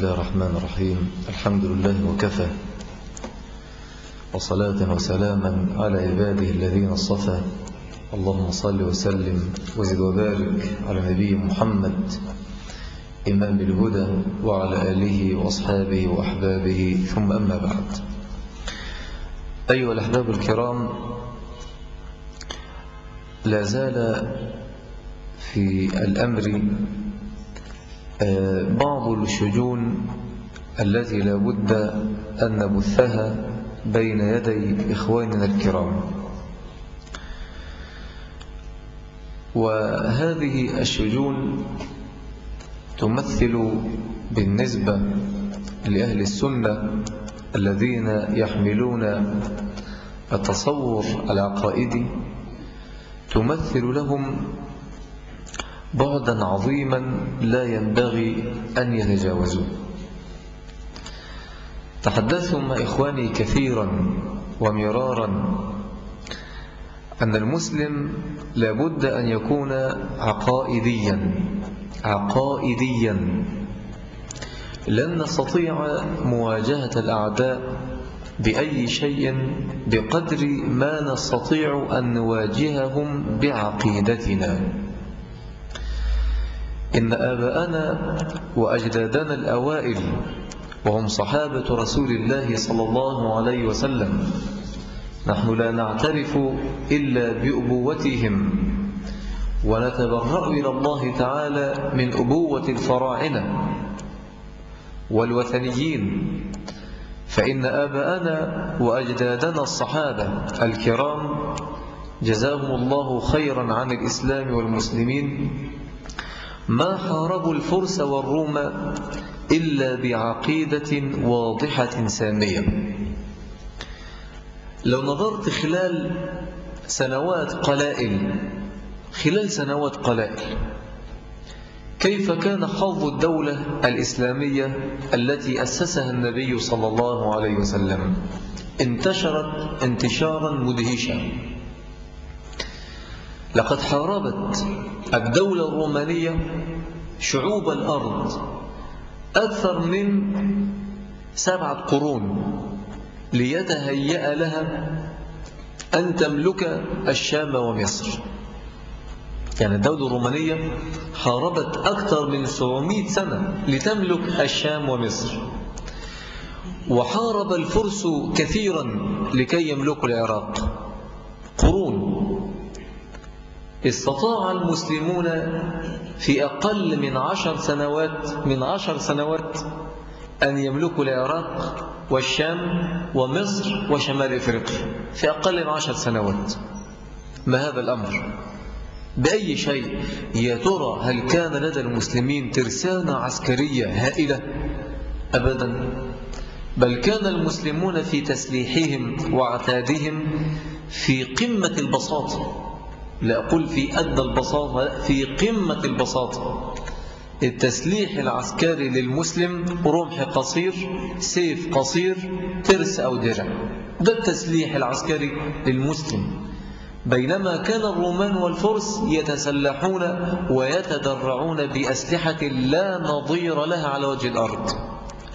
الله الرحمن الرحيم. الحمد لله وكفى. وصلاة وسلاما على عباده الذين اصطفى. اللهم صل وسلم وزد وبارك على نبي محمد إمام الهدى وعلى آله وأصحابه وأحبابه. ثم أما بعد. أيها الأحباب الكرام لا زال في الأمر بعض الشجون التي لا بد أن نبثها بين يدي إخواننا الكرام. وهذه الشجون تمثل بالنسبة لأهل السنة الذين يحملون التصور العقائدي تمثل لهم بعدا عظيما لا ينبغي أن يتجاوزوه. تحدثت مع إخواني كثيرا ومرارا أن المسلم لابد أن يكون عقائديا عقائديا. لن نستطيع مواجهة الأعداء بأي شيء بقدر ما نستطيع أن نواجههم بعقيدتنا. إن آباءنا وأجدادنا الأوائل وهم صحابة رسول الله صلى الله عليه وسلم نحن لا نعترف إلا بأبوتهم ونتبرأ إلى الله تعالى من أبوة الفراعنة والوثنيين فإن آباءنا وأجدادنا الصحابة الكرام جزاهم الله خيرا عن الإسلام والمسلمين ما حاربوا الفرس والروم إلا بعقيدة واضحة سامية لو نظرت خلال سنوات قلائل خلال سنوات قلائل كيف كان حظ الدولة الإسلامية التي أسسها النبي صلى الله عليه وسلم؟ انتشرت انتشارا مدهشا. لقد حاربت الدولة الرومانية شعوب الأرض أكثر من سبعة قرون ليتهيأ لها أن تملك الشام ومصر. يعني الدولة الرومانية حاربت أكثر من 700 سنة لتملك الشام ومصر. وحارب الفرس كثيرا لكي يملكوا العراق. قرون. استطاع المسلمون في أقل من عشر سنوات من عشر سنوات أن يملكوا العراق والشام ومصر وشمال إفريقيا في أقل من عشر سنوات. ما هذا الأمر؟ بأي شيء يا ترى هل كان لدى المسلمين ترسانة عسكرية هائلة؟ أبدا. بل كان المسلمون في تسليحهم وعتادهم في قمة البساطة. لا أقول في أدنى البساطة في قمة البساطة. التسليح العسكري للمسلم رمح قصير سيف قصير ترس أو درع. ده التسليح العسكري للمسلم. بينما كان الرومان والفرس يتسلحون ويتدرعون بأسلحة لا نظير لها على وجه الأرض.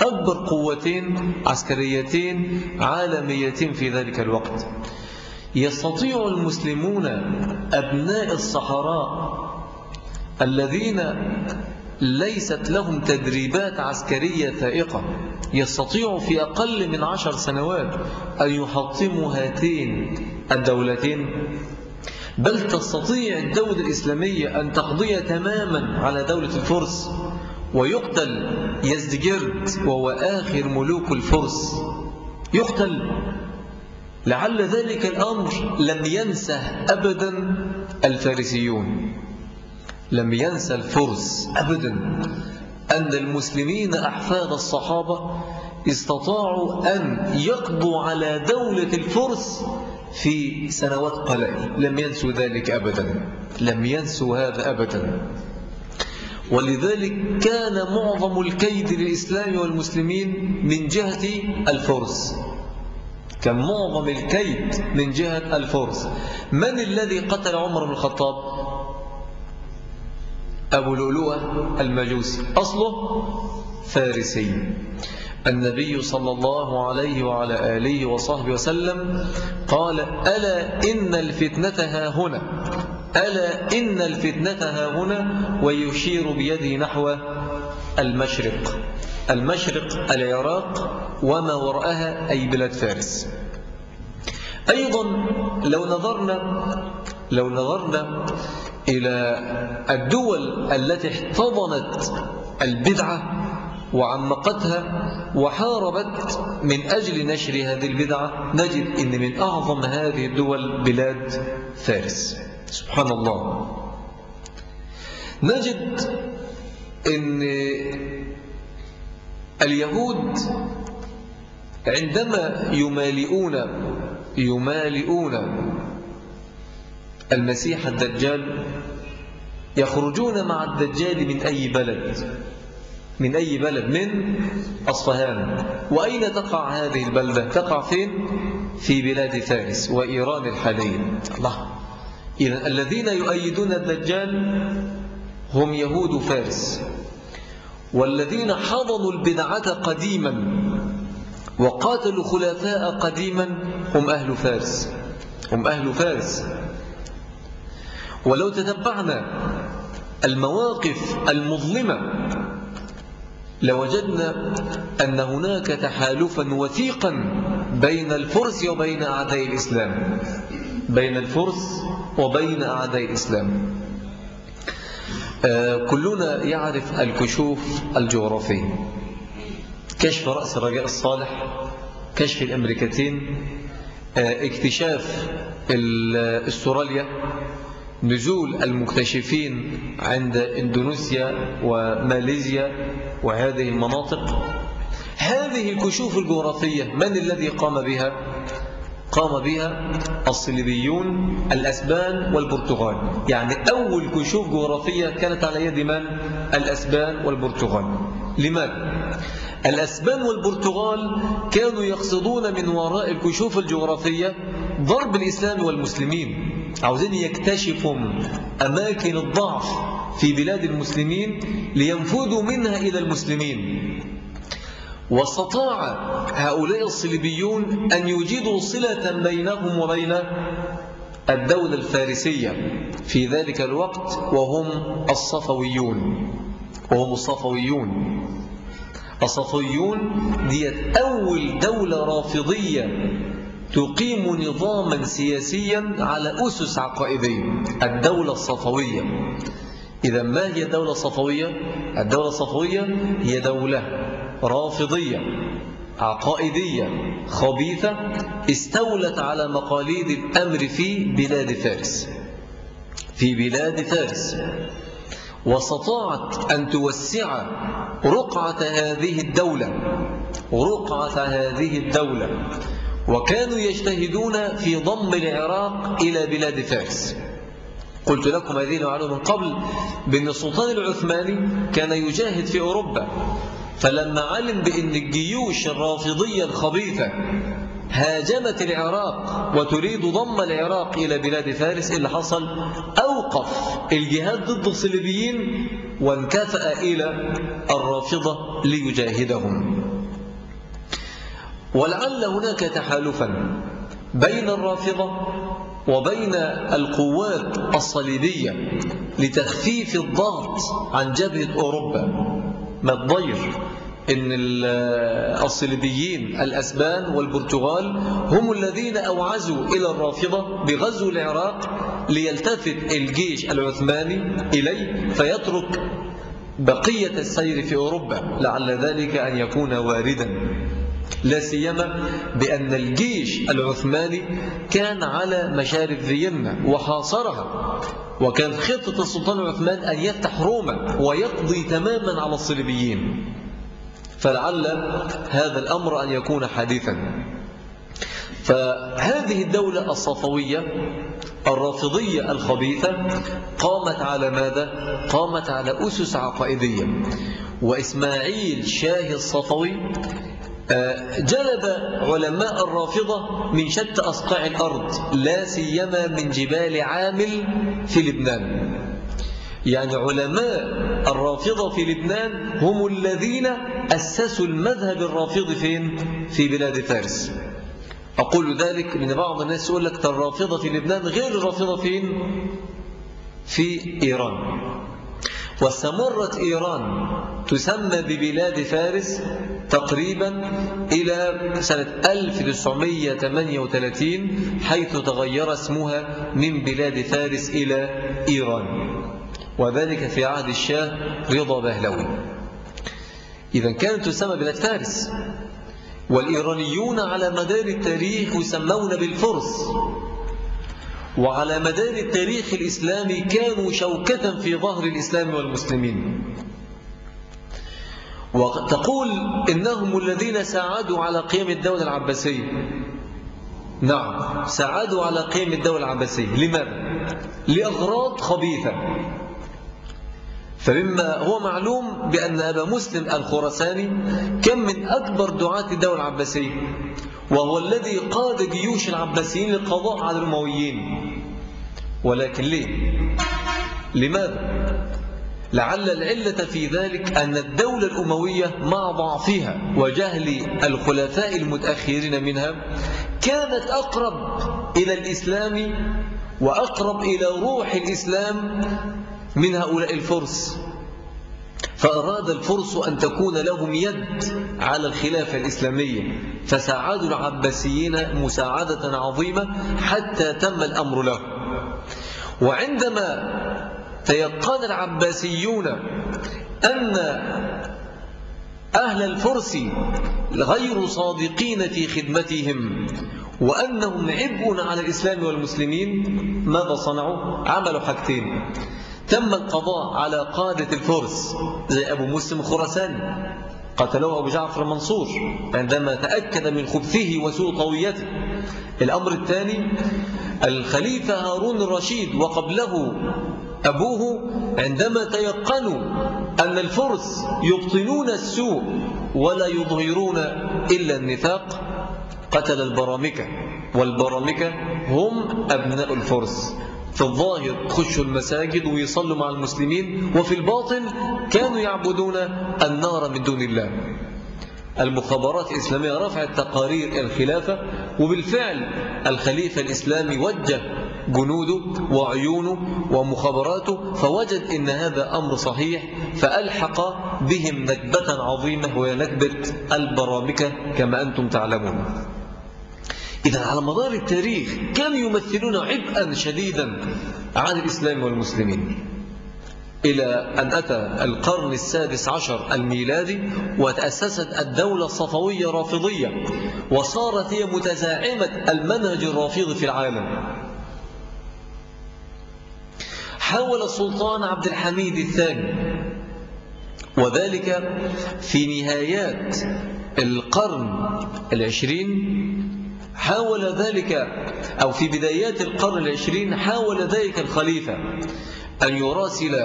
أكبر قوتين عسكريتين عالميتين في ذلك الوقت. يستطيع المسلمون أبناء الصحراء الذين ليست لهم تدريبات عسكرية فائقة يستطيع في أقل من عشر سنوات أن يحطموا هاتين الدولتين. بل تستطيع الدولة الإسلامية أن تقضي تماما على دولة الفرس ويقتل يزدجرد وهو آخر ملوك الفرس. يقتل لعل ذلك الأمر لم ينسه أبدا الفارسيون. لم ينسى الفرس أبدا أن المسلمين أحفاد الصحابة استطاعوا أن يقضوا على دولة الفرس في سنوات قليل. لم ينسوا ذلك أبدا. لم ينسوا هذا أبدا. ولذلك كان معظم الكيد للإسلام والمسلمين من جهة الفرس. كان معظم الكيد من جهة الفرس. من الذي قتل عمر بن الخطاب؟ أبو لؤلؤة المجوسي. أصله فارسي. النبي صلى الله عليه وعلى آله وصحبه وسلم قال ألا إن الفتنة ها هنا؟ ألا إن الفتنة ها هنا؟ ويشير بيده نحو المشرق. المشرق العراق وما وراءها أي بلاد فارس. أيضا لو نظرنا لو نظرنا إلى الدول التي احتضنت البدعة وعمقتها وحاربت من أجل نشر هذه البدعة نجد أن من أعظم هذه الدول بلاد فارس. سبحان الله. نجد أن اليهود عندما يمالئون يمالئون المسيح الدجال يخرجون مع الدجال من أي بلد؟ من أي بلد؟ من أصفهان. وأين تقع هذه البلدة؟ تقع فين؟ في بلاد فارس وإيران الحالية الله. إذا الذين يؤيدون الدجال هم يهود فارس. والذين حضنوا البدعة قديما وقاتلوا خلفاء قديما هم أهل فارس. هم أهل فارس. ولو تتبعنا المواقف المظلمة لوجدنا أن هناك تحالفا وثيقا بين الفرس وبين أعداء الإسلام. بين الفرس وبين أعداء الإسلام. آه، كلنا يعرف الكشوف الجغرافي. كشف رأس الرجاء الصالح كشف الأمريكتين آه، اكتشاف استراليا نزول المكتشفين عند إندونيسيا وماليزيا وهذه المناطق هذه الكشوف الجغرافية من الذي قام بها؟ قام بها الصليبيون الأسبان والبرتغال يعني أول كشوف جغرافية كانت على يد من؟ الأسبان والبرتغال لماذا؟ الأسبان والبرتغال كانوا يقصدون من وراء الكشوف الجغرافية ضرب الإسلام والمسلمين. عاوزين يكتشفوا أماكن الضعف في بلاد المسلمين لينفذوا منها إلى المسلمين. واستطاع هؤلاء الصليبيون أن يوجدوا صلة بينهم وبين الدولة الفارسية في ذلك الوقت وهم الصفويون. وهم الصفويون. الصفويون ديت أول دولة رافضية تقيم نظاما سياسيا على أسس عقائدية الدولة الصفوية. إذا ما هي الدولة الصفوية؟ الدولة الصفوية هي دولة رافضية عقائدية خبيثة استولت على مقاليد الأمر في بلاد فارس. في بلاد فارس. واستطاعت أن توسع رقعة هذه الدولة رقعة هذه الدولة. وكانوا يجتهدون في ضم العراق إلى بلاد فارس. قلت لكم هذه المعلومة من قبل بأن السلطان العثماني كان يجاهد في أوروبا فلما علم بأن الجيوش الرافضية الخبيثة هاجمت العراق وتريد ضم العراق إلى بلاد فارس اللي حصل أوقف الجهاد ضد الصليبيين وانكفأ إلى الرافضة ليجاهدهم. ولعل هناك تحالفا بين الرافضة وبين القوات الصليبية لتخفيف الضغط عن جبهة أوروبا. ما الضير؟ إن الصليبيين الأسبان والبرتغال هم الذين أوعزوا إلى الرافضة بغزو العراق ليلتفت الجيش العثماني إليه فيترك بقية السير في أوروبا لعل ذلك أن يكون واردا. لا سيما بأن الجيش العثماني كان على مشارف فيينا وحاصرها وكان خطة السلطان العثماني أن يفتح روما ويقضي تماما على الصليبيين. فلعل هذا الأمر أن يكون حديثا. فهذه الدولة الصفوية الرافضية الخبيثة قامت على ماذا؟ قامت على أسس عقائدية. وإسماعيل شاه الصفوي آه، جلب علماء الرافضة من شتى أصقاع الأرض لا سيما من جبال عامل في لبنان. يعني علماء الرافضة في لبنان هم الذين أسسوا المذهب الرافضي فين؟ في بلاد فارس أقول ذلك لأن بعض الناس يقول لك الرافضة في لبنان غير الرافضة فين؟ في إيران واستمرت إيران تسمى ببلاد فارس تقريبا إلى سنة 1938 حيث تغير اسمها من بلاد فارس إلى إيران وذلك في عهد الشاه رضا بهلوي إذا كانت تسمى بلاد فارس والإيرانيون على مدار التاريخ يسمون بالفرس وعلى مدار التاريخ الإسلامي كانوا شوكة في ظهر الإسلام والمسلمين. وتقول إنهم الذين ساعدوا على قيام الدولة العباسية. نعم ساعدوا على قيام الدولة العباسية. لماذا؟ لأغراض خبيثة. فمما هو معلوم بأن أبا مسلم الخرساني كان من أكبر دعاة الدولة العباسية وهو الذي قاد جيوش العباسيين للقضاء على الأمويين ولكن ليه؟ لماذا؟ لعل العلة في ذلك أن الدولة الأموية مع ضعفها وجهل الخلفاء المتأخرين منها كانت أقرب إلى الإسلام وأقرب إلى روح الإسلام من هؤلاء الفرس. فأراد الفرس أن تكون لهم يد على الخلافة الإسلامية فساعدوا العباسيين مساعدة عظيمة حتى تم الأمر له. وعندما تيقن العباسيون أن أهل الفرس غير صادقين في خدمتهم وأنهم عبء على الإسلام والمسلمين ماذا صنعوا؟ عملوا حاجتين. تم القضاء على قادة الفرس زي أبو مسلم خرسان قتلوه أبو جعفر المنصور عندما تأكد من خبثه وسوء طويته. الأمر الثاني الخليفة هارون الرشيد وقبله أبوه عندما تيقنوا أن الفرس يبطنون السوء ولا يظهرون إلا النفاق قتل البرامكة. والبرامكة هم أبناء الفرس. في الظاهر خشوا المساجد ويصلوا مع المسلمين وفي الباطن كانوا يعبدون النار من دون الله. المخابرات الإسلامية رفعت تقارير الخلافة وبالفعل الخليفة الإسلامي وجه جنوده وعيونه ومخابراته فوجد إن هذا أمر صحيح فألحق بهم نكبة عظيمة وهي نكبة البرامكة كما أنتم تعلمون. إذا على مدار التاريخ كانوا يمثلون عبئا شديدا عن الإسلام والمسلمين. إلى أن أتى القرن السادس عشر الميلادي وتأسست الدولة الصفوية الرافضية وصارت هي متزاعمة المنهج الرافضي في العالم. حاول السلطان عبد الحميد الثاني وذلك في نهايات القرن العشرين حاول ذلك أو في بدايات القرن العشرين حاول ذلك الخليفة أن يراسل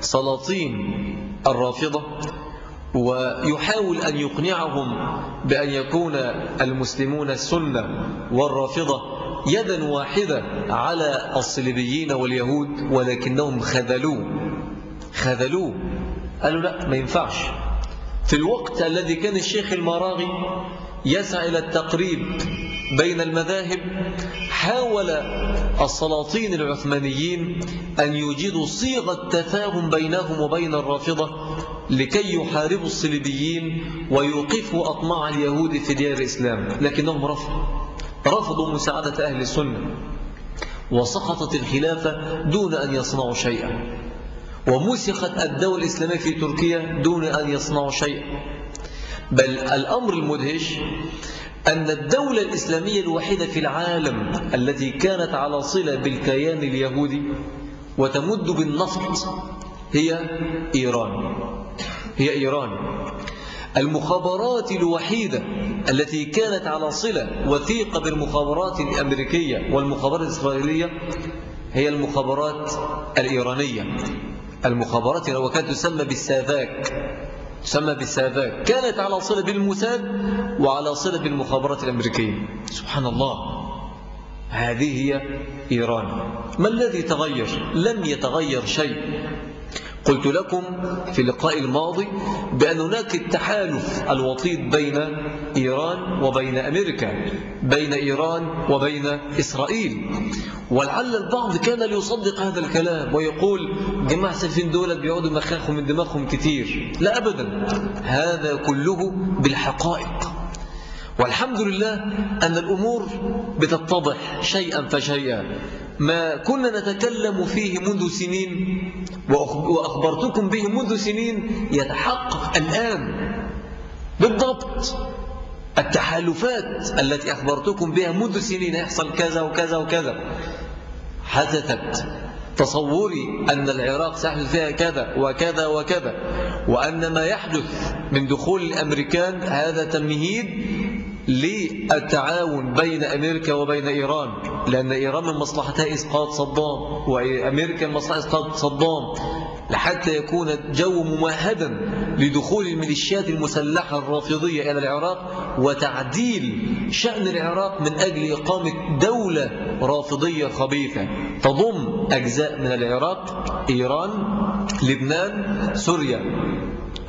سلاطين الرافضة ويحاول أن يقنعهم بأن يكون المسلمون السنة والرافضة يدا واحدة على الصليبيين واليهود ولكنهم خذلوه خذلوه قالوا لا ما ينفعش. في الوقت الذي كان الشيخ المراغي يسعى إلى التقريب بين المذاهب حاول السلاطين العثمانيين أن يوجدوا صيغة تفاهم بينهم وبين الرافضة لكي يحاربوا الصليبيين ويوقفوا أطماع اليهود في ديار الإسلام لكنهم رفضوا. رفضوا مساعدة أهل السنة وسقطت الخلافة دون أن يصنعوا شيئا. ومسخت الدولة الإسلامية في تركيا دون أن يصنعوا شيئا. بل الأمر المدهش أن الدولة الإسلامية الوحيدة في العالم التي كانت على صلة بالكيان اليهودي وتمد بالنفط هي إيران. هي إيران. المخابرات الوحيدة التي كانت على صلة وثيقة بالمخابرات الأمريكية والمخابرات الإسرائيلية هي المخابرات الإيرانية. المخابرات وكانت تسمى بالسافاك تسمى بالسافاك كانت على صلة بالموساد وعلى صلة بالمخابرات الأمريكية. سبحان الله هذه هي إيران. ما الذي تغير؟ لم يتغير شيء. قلت لكم في اللقاء الماضي بأن هناك التحالف الوطيد بين إيران وبين أمريكا بين إيران وبين إسرائيل. ولعل البعض كان ليصدق هذا الكلام ويقول جماعة سلفين دولة بيعودوا مخاخهم من دماغهم كتير. لا أبدا. هذا كله بالحقائق. والحمد لله أن الأمور بتتضح شيئا فشيئا. ما كنا نتكلم فيه منذ سنين وأخبرتكم به منذ سنين يتحقق الآن. بالضبط. التحالفات التي أخبرتكم بها منذ سنين يحصل كذا وكذا وكذا. حدثت تصوري أن العراق سيحدث فيها كذا وكذا وكذا وأن ما يحدث من دخول الأمريكان هذا تمهيد للتعاون بين أمريكا وبين إيران لأن إيران من مصلحتها إسقاط صدام وأمريكا من مصلحتها إسقاط صدام لحتى يكون الجو ممهدا لدخول الميليشيات المسلحة الرافضية إلى العراق وتعديل شأن العراق من أجل إقامة دولة رافضية خبيثة. تضم أجزاء من العراق إيران لبنان سوريا.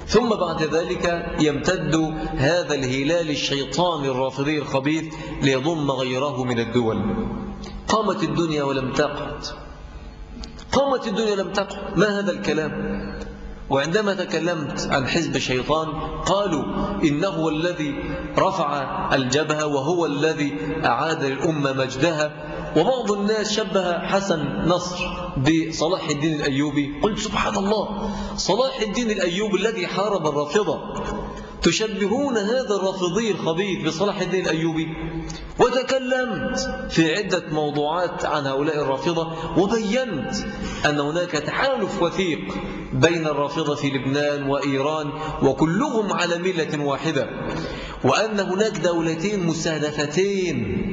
ثم بعد ذلك يمتد هذا الهلال الشيطاني الرافضي الخبيث ليضم غيره من الدول. قامت الدنيا ولم تقعد. قامت الدنيا لم تقعد. ما هذا الكلام؟ وعندما تكلمت عن حزب الشيطان قالوا إنه الذي رفع الجبهة وهو الذي أعاد للأمة مجدها. وبعض الناس شبه حسن نصر بصلاح الدين الأيوبي. قلت سبحان الله صلاح الدين الأيوبي الذي حارب الرافضة. تشبهون هذا الرافضي الخبيث بصلاح الدين الأيوبي. وتكلمت في عدة موضوعات عن هؤلاء الرافضة وبينت أن هناك تحالف وثيق بين الرافضة في لبنان وإيران وكلهم على ملة واحدة وأن هناك دولتين مستهدفتين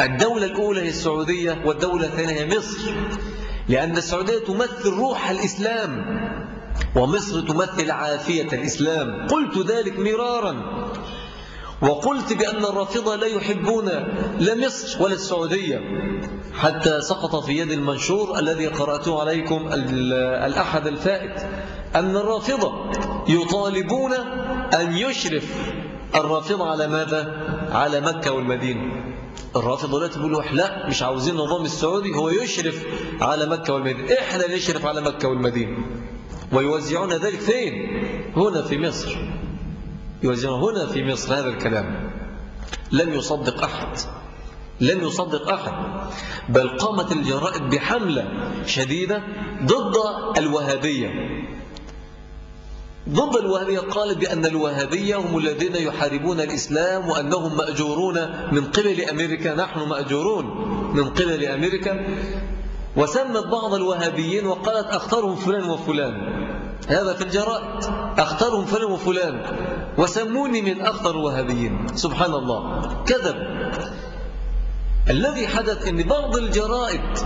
الدولة الأولى هي السعودية والدولة الثانية هي مصر لأن السعودية تمثل روح الإسلام. ومصر تمثل عافية الإسلام. قلت ذلك مرارا. وقلت بأن الرافضة لا يحبون لا مصر ولا السعودية. حتى سقط في يد المنشور الذي قرأته عليكم الأحد الفائت أن الرافضة يطالبون أن يشرف الرافضة على ماذا؟ على مكة والمدينة. الرافض دلوقتي بيقولوا لا مش عاوزين النظام السعودي هو يشرف على مكة والمدينة. اللي نشرف على مكة والمدينة. ويوزعون ذلك فين؟ هنا في مصر. يوزعون هنا في مصر هذا الكلام. لم يصدق أحد. لم يصدق أحد. بل قامت الجرائد بحملة شديدة ضد الوهابية. ضد الوهابية قال بأن الوهابية هم الذين يحاربون الإسلام وأنهم مأجورون من قبل أمريكا. نحن مأجورون من قبل أمريكا. وسمت بعض الوهابيين وقالت أختارهم فلان وفلان. هذا في الجرائد أختارهم فلان وفلان. وسموني من أخطر الوهابيين. سبحان الله كذب. الذي حدث أن بعض الجرائد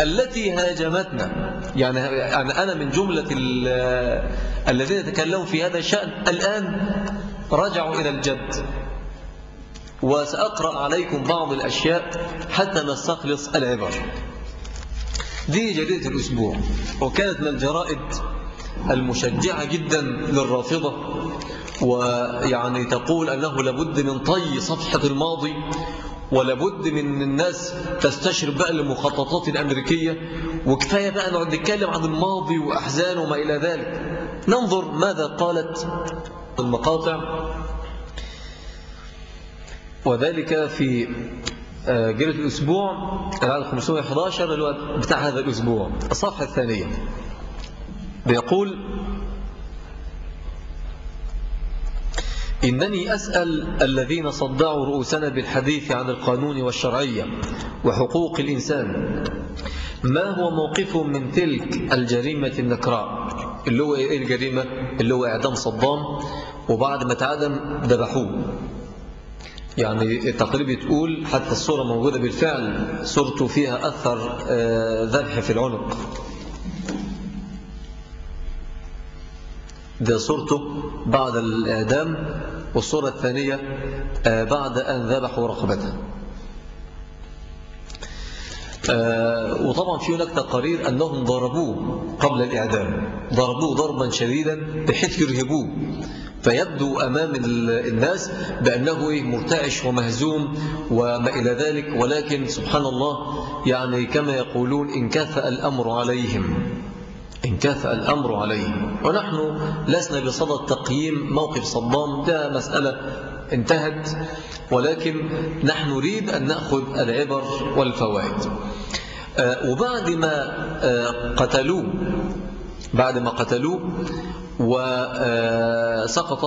التي هاجمتنا يعني أنا من جملة الذين يتكلموا في هذا الشأن الآن رجعوا إلى الجد. وسأقرأ عليكم بعض الأشياء حتى نستخلص العبر. دي جريدة الأسبوع. وكانت من الجرائد المشجعة جدا للرافضة. ويعني تقول أنه لابد من طي صفحة الماضي ولابد من الناس تستشرب بقى المخططات الأمريكية. وكفاية بقى نقعد نتكلم عن الماضي وأحزان وما إلى ذلك. ننظر ماذا قالت المقاطع. وذلك في جريدة الأسبوع العدد 511 اللي بتاع هذا الأسبوع الصفحة الثانية. بيقول إنني أسأل الذين صدعوا رؤوسنا بالحديث عن القانون والشرعية وحقوق الإنسان ما هو موقفهم من تلك الجريمة النكراء؟ اللي هو إيه الجريمة؟ اللي هو إعدام صدام وبعد ما تعدم ذبحوه. يعني التقريب تقول حتى الصورة موجودة بالفعل صورته فيها أثر آه، ذبح في العنق. ده صورته بعد الإعدام والصورة الثانية آه، بعد أن ذبحوا رقبته. وطبعا في هناك تقارير أنهم ضربوه قبل الإعدام. ضربوه ضربا شديدا بحيث يرهبوه. فيبدو أمام الناس بأنه إيه، مرتعش ومهزوم وما إلى ذلك. ولكن سبحان الله يعني كما يقولون إن كفأ الأمر عليهم. إن كفأ الأمر عليهم. ونحن لسنا بصدد تقييم موقف صدام. ده مسألة انتهت ولكن نحن نريد أن نأخذ العبر والفوائد. آه، وبعد ما آه، قتلوه بعد ما قتلوه وسقط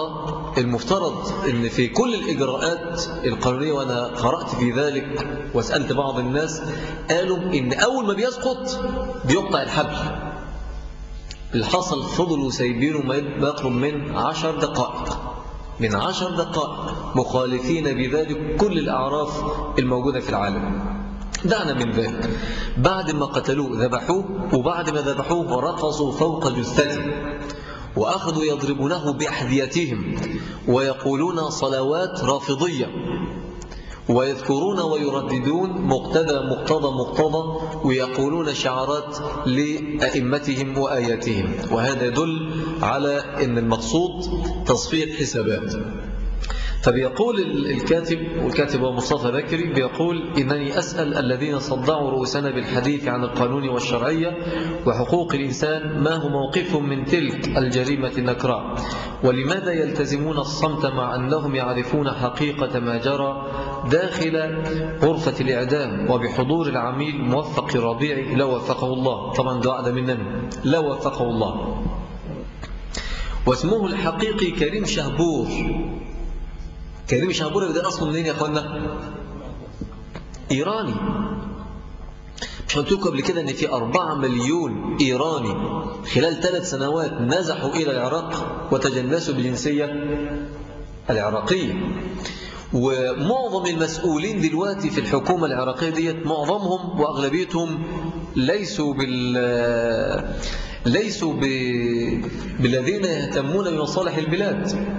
المفترض إن في كل الإجراءات القانونية وأنا قرأت في ذلك وسألت بعض الناس قالوا إن أول ما بيسقط بيقطع الحبل. اللي حصل فضلوا سايبينه ما يقرب من عشر دقائق. من عشر دقائق مخالفين بذلك كل الأعراف الموجودة في العالم. دعنا من ذلك. بعد ما قتلوه ذبحوه وبعد ما ذبحوه رقصوا فوق جثته وأخذوا يضربونه بأحذيتهم ويقولون صلوات رافضية. ويذكرون ويرددون مقتدى مقتضى مقتضى ويقولون شعارات لأئمتهم وآياتهم. وهذا يدل على أن المقصود تصفية حسابات. فبيقول الكاتب والكاتب هو مصطفى بكري بيقول إنني أسأل الذين صدعوا رؤوسنا بالحديث عن القانون والشرعية وحقوق الإنسان ما هو موقفهم من تلك الجريمة النكراء؟ ولماذا يلتزمون الصمت مع أنهم يعرفون حقيقة ما جرى داخل غرفة الإعدام وبحضور العميل موفق ربيعي لو وفقه الله. طبعا دعاء مننا. لو وفقه الله. واسمه الحقيقي كريم شهبور. كريم شهبوري ده أصله منين يا أخوانا؟ إيراني. مش قلت لكم قبل كده إن في أربعة مليون إيراني خلال ثلاث سنوات نزحوا إلى العراق وتجنسوا بالجنسية العراقية. ومعظم المسؤولين دلوقتي في الحكومة العراقية ديت معظمهم وأغلبيتهم ليسوا بال ليسوا ب... بالذين يهتمون بمصالح البلاد.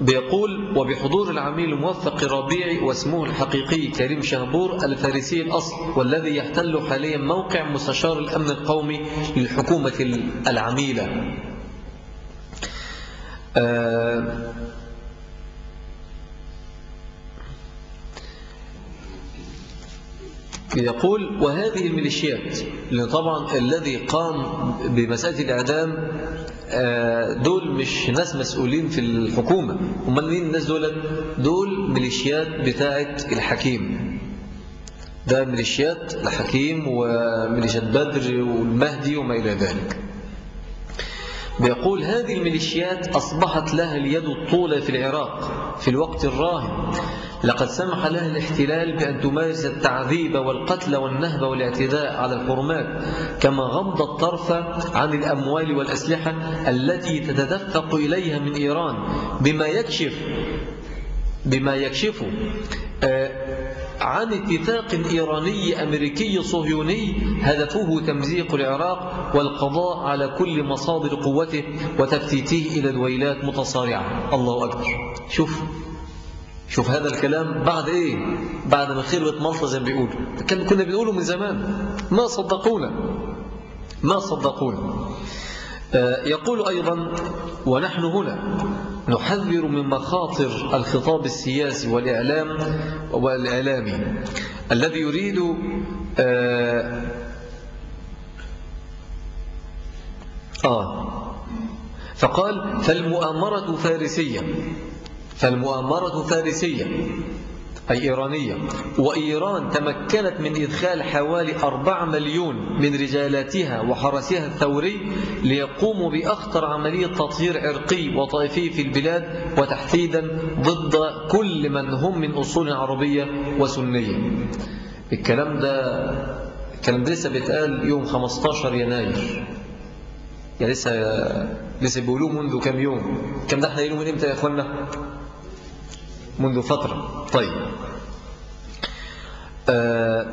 بيقول وبحضور العميل الموفق ربيعي واسمه الحقيقي كريم شهبور الفارسي الأصل والذي يحتل حاليا موقع مستشار الأمن القومي للحكومة العميلة. يقول وهذه الميليشيات لأن طبعا الذي قام بمسألة الإعدام آه، دول مش ناس مسؤولين في الحكومة. أمال مين الناس دول؟ دول ميليشيات بتاعة الحكيم. ده ميليشيات الحكيم وميليشيات بدر والمهدي وما إلى ذلك. بيقول هذه الميليشيات أصبحت لها اليد الطولة في العراق في الوقت الراهن. لقد سمح لها الاحتلال بأن تمارس التعذيب والقتل والنهب والاعتداء على الحرمات كما غض الطرف عن الأموال والأسلحة التي تتدفق إليها من إيران بما يكشف بما يكشف آه، عن اتفاق إيراني أمريكي صهيوني هدفه تمزيق العراق والقضاء على كل مصادر قوته وتفتيته إلى دويلات متصارعة. الله أكبر. شوف شوف هذا الكلام بعد إيه؟ بعد ما خربت مالطا زي ما بيقولوا كنا بنقوله من زمان. ما صدقونا. ما صدقونا. آه، يقول أيضا ونحن هنا. نحذر من مخاطر الخطاب السياسي والإعلام والإعلامي الذي يريد آه, آه. فقال فالمؤامرة فارسية. فالمؤامرة فارسية. أي إيرانية وإيران تمكنت من إدخال حوالي أربع مليون من رجالاتها وحرسها الثوري ليقوموا بأخطر عملية تطهير عرقي وطائفي في البلاد وتحديدا ضد كل من هم من أصول عربية وسنية. الكلام ده الكلام ده لسه بيتقال يوم 15 يناير. يعني لسه لسه بيقولوه منذ كم يوم. كم ده إحنا قايلوه من إمتى يا اخوانا منذ فترة. طيب. آه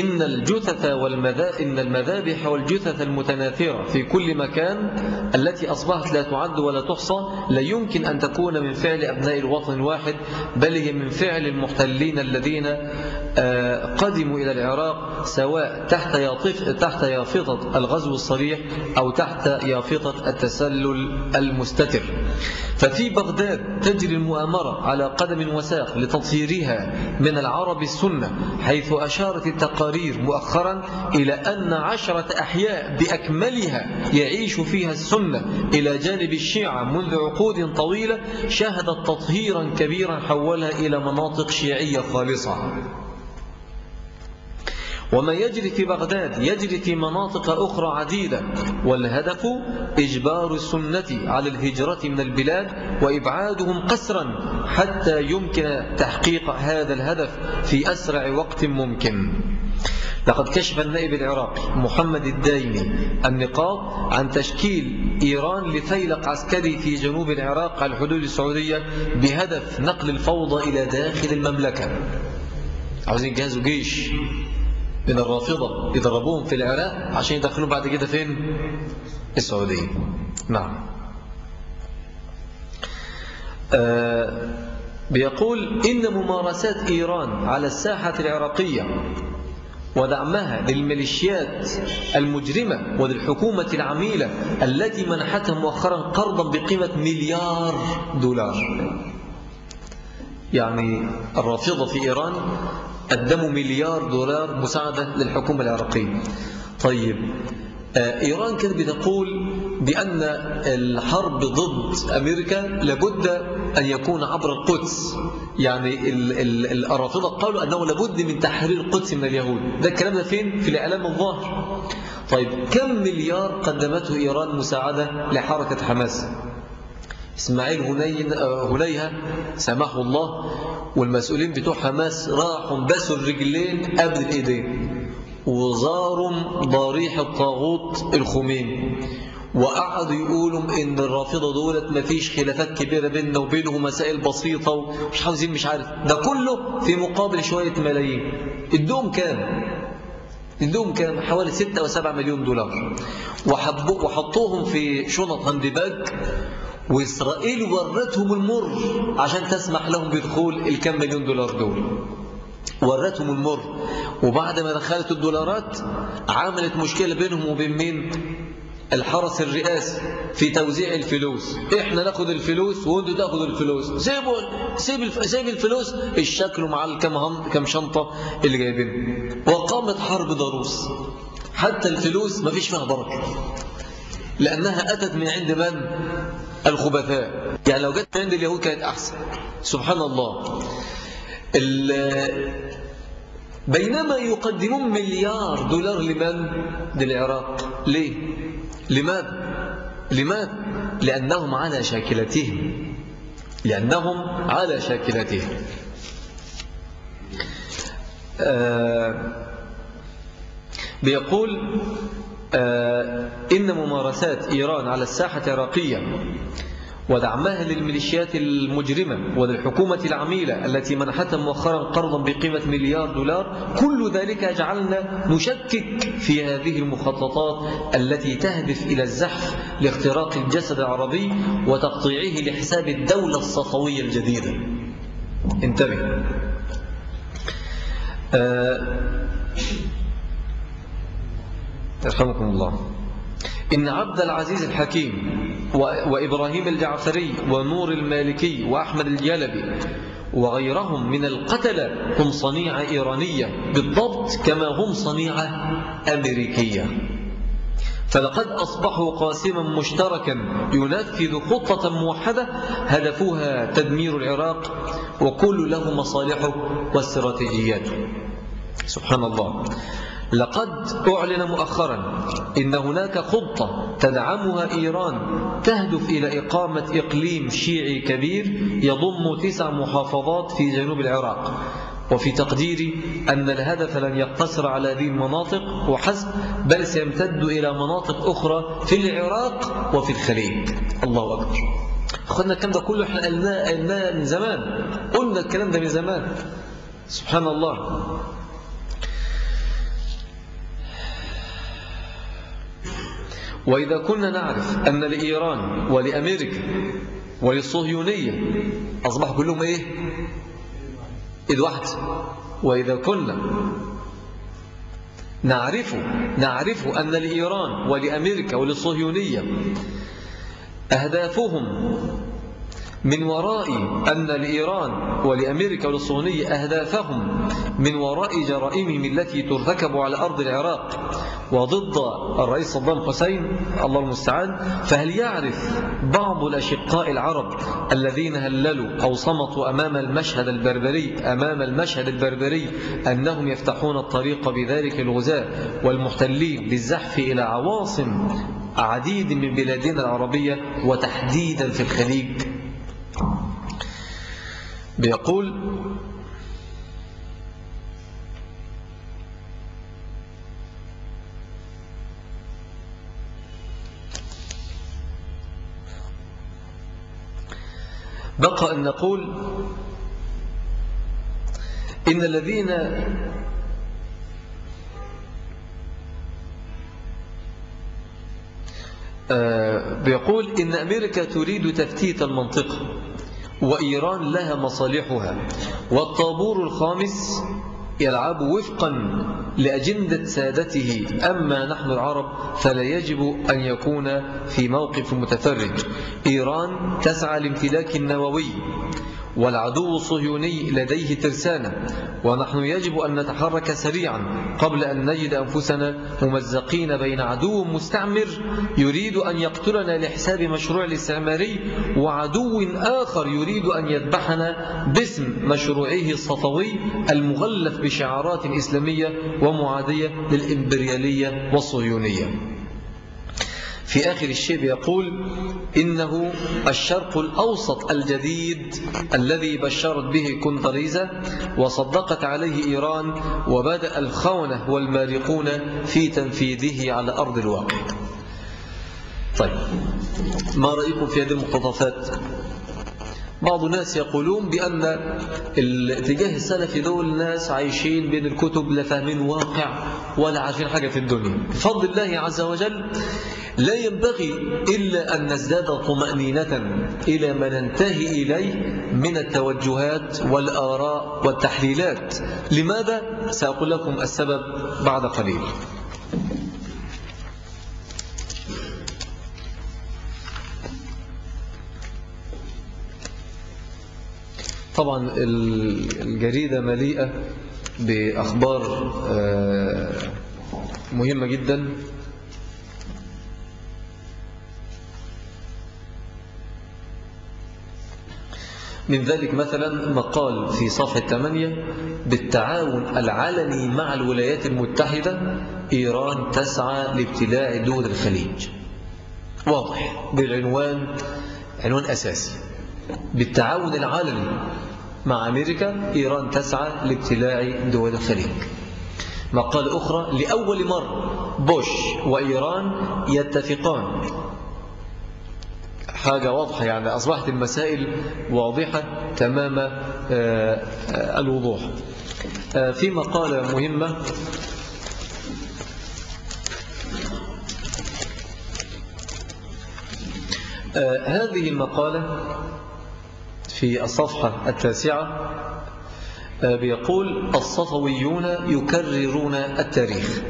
إن الجثث والمذا إن المذابح والجثث المتناثرة في كل مكان التي أصبحت لا تعد ولا تحصى لا يمكن أن تكون من فعل أبناء الوطن الواحد بل هي من فعل المحتلين الذين آه، قدموا إلى العراق سواء تحت تحت يافطة الغزو الصريح أو تحت يافطة التسلل المستتر. ففي بغداد تجري المؤامرة على قدم وساق لتطهيرها من العرب السنة حيث أشارت التقارير مؤخرا إلى أن عشرة أحياء بأكملها يعيش فيها السنة. إلى جانب الشيعة منذ عقود طويلة شهدت تطهيرا كبيرا حولها إلى مناطق شيعية خالصة. وما يجري في بغداد يجري في مناطق أخرى عديدة. والهدف إجبار السنة على الهجرة من البلاد وإبعادهم قسرا حتى يمكن تحقيق هذا الهدف في أسرع وقت ممكن. لقد كشف النائب العراقي محمد الدايمي النقاط عن تشكيل إيران لفيلق عسكري في جنوب العراق على الحدود السعودية بهدف نقل الفوضى إلى داخل المملكة. عاوزين يجهزوا جيش من الرافضة يضربوهم في العراق عشان يدخلوا بعد كده فين؟ السعودية. نعم. آه بيقول إن ممارسات إيران على الساحة العراقية ودعمها للميليشيات المجرمة وللحكومة العميلة التي منحتها مؤخرا قرضا بقيمة مليار دولار. يعني الرافضة في إيران قدموا مليار دولار مساعدة للحكومة العراقية. طيب آه، إيران كانت بتقول بأن الحرب ضد أمريكا لابد أن يكون عبر القدس. يعني الرافضة قالوا أنه لابد من تحرير القدس من اليهود. ده الكلام ده فين؟ في الإعلام الظاهر. طيب كم مليار قدمته إيران مساعدة لحركة حماس؟ إسماعيل هنيها سامحه الله والمسؤولين بتوع حماس راحوا بسوا الرجلين قبل الإيدين. وزاروا ضريح الطاغوت الخميني. وقعدوا يقولوا إن الرافضة دولت ما فيش خلافات كبيرة بيننا وبينهم مسائل بسيطة ومش عاوزين مش عارف. ده كله في مقابل شوية ملايين. ادوهم كام؟ ادوهم كام؟ حوالي 6 أو 7 مليون دولار. وحطوهم في شنط هاندباج وإسرائيل ورتهم المر عشان تسمح لهم بدخول الكم مليون دولار دول. ورتهم المر. وبعد ما دخلت الدولارات عملت مشكلة بينهم وبين مين؟ الحرس الرئاسي في توزيع الفلوس. إحنا ناخد الفلوس وأنتوا تاخدوا الفلوس. سيبوا سيب. سيب الفلوس الشكل مع هم... كم شنطة اللي جايبين وقامت حرب ضروس. حتى الفلوس ما فيش فيها بركة. لأنها أتت من عند من؟ الخبثاء. يعني لو جت عند اليهود كانت أحسن. سبحان الله. بينما يقدمون مليار دولار لمن؟ للعراق. ليه؟ لماذا؟ لماذا؟ لأنهم على شاكلتهم لأنهم على شاكلتهم آه بيقول آه إن ممارسات إيران على الساحة العراقية ودعمها للميليشيات المجرمة وللحكومة العميلة التي منحتها مؤخرا قرضا بقيمة مليار دولار. كل ذلك يجعلنا نشكك في هذه المخططات التي تهدف إلى الزحف لاختراق الجسد العربي وتقطيعه لحساب الدولة الصفوية الجديدة. انتبه. آه يرحمكم الله. إن عبد العزيز الحكيم وإبراهيم الجعفري ونور المالكي وأحمد الجلبي وغيرهم من القتلة هم صنيعة إيرانية بالضبط كما هم صنيعة أمريكية. فلقد أصبحوا قاسما مشتركا ينفذ خطة موحدة هدفها تدمير العراق وكل له مصالحه واستراتيجياته. سبحان الله. لقد أعلن مؤخرا إن هناك خطة تدعمها إيران تهدف إلى إقامة إقليم شيعي كبير يضم تسع محافظات في جنوب العراق وفي تقديري أن الهدف لن يقتصر على هذه المناطق وحسب بل سيمتد إلى مناطق أخرى في العراق وفي الخليج. الله أكبر. أخذنا الكلام ده كله إحنا قلناه من زمان قلنا الكلام ده من زمان. سبحان الله. وإذا كنا نعرف أن لإيران ولأمريكا وللصهيونية أصبح كلهم إيه؟ إذ واحد وإذا كنا نعرف نعرف أن لإيران ولأمريكا وللصهيونية أهدافهم من وراء أن لإيران ولأمريكا وللصهيونية أهدافهم من وراء جرائمهم التي ترتكب على أرض العراق وضد الرئيس صدام حسين الله المستعان فهل يعرف بعض الأشقاء العرب الذين هللوا أو صمتوا أمام المشهد البربري أمام المشهد البربري أنهم يفتحون الطريق بذلك الغزاة والمحتلين للزحف إلى عواصم عديد من بلادنا العربية وتحديدا في الخليج؟ بيقول بقى أن نقول إن الذين آه، بيقول إن أمريكا تريد تفتيت المنطقة. وإيران لها مصالحها. والطابور الخامس يلعب وفقا لأجندة سادته. أما نحن العرب فلا يجب أن يكون في موقف متفرج. إيران تسعى لامتلاك النووي. والعدو الصهيوني لديه ترسانة ونحن يجب أن نتحرك سريعا قبل أن نجد أنفسنا ممزقين بين عدو مستعمر يريد أن يقتلنا لحساب مشروع الاستعماري وعدو آخر يريد أن يذبحنا باسم مشروعه السطوي المغلف بشعارات إسلامية ومعادية للإمبريالية والصهيونية. في آخر الشيء يقول إنه الشرق الأوسط الجديد الذي بشرت به كندريزا وصدقت عليه إيران وبدأ الخونة والمارقون في تنفيذه على أرض الواقع. طيب ما رأيكم في هذه المقتطفات؟ بعض الناس يقولون بأن الاتجاه السلفي دول ناس عايشين بين الكتب لا فاهمين واقع ولا عارفين حاجة في الدنيا. بفضل الله عز وجل لا ينبغي إلا أن نزداد طمأنينة إلى ما ننتهي إليه من التوجهات والآراء والتحليلات. لماذا؟ سأقول لكم السبب بعد قليل. طبعا الجريدة مليئة بأخبار آه، مهمة جدا. من ذلك مثلا مقال في صفحة 8 بالتعاون العلني مع الولايات المتحدة إيران تسعى لابتلاع دول الخليج. واضح. بالعنوان عنوان أساسي. بالتعاون العلني مع أمريكا إيران تسعى لابتلاع دول الخليج. مقال أخرى لأول مرة بوش وإيران يتفقان. حاجة واضحة يعني أصبحت المسائل واضحة تمام آه، آه، الوضوح. آه، في مقالة مهمة. هذه المقالة في الصفحة التاسعة بيقول الصفويون يكررون التاريخ.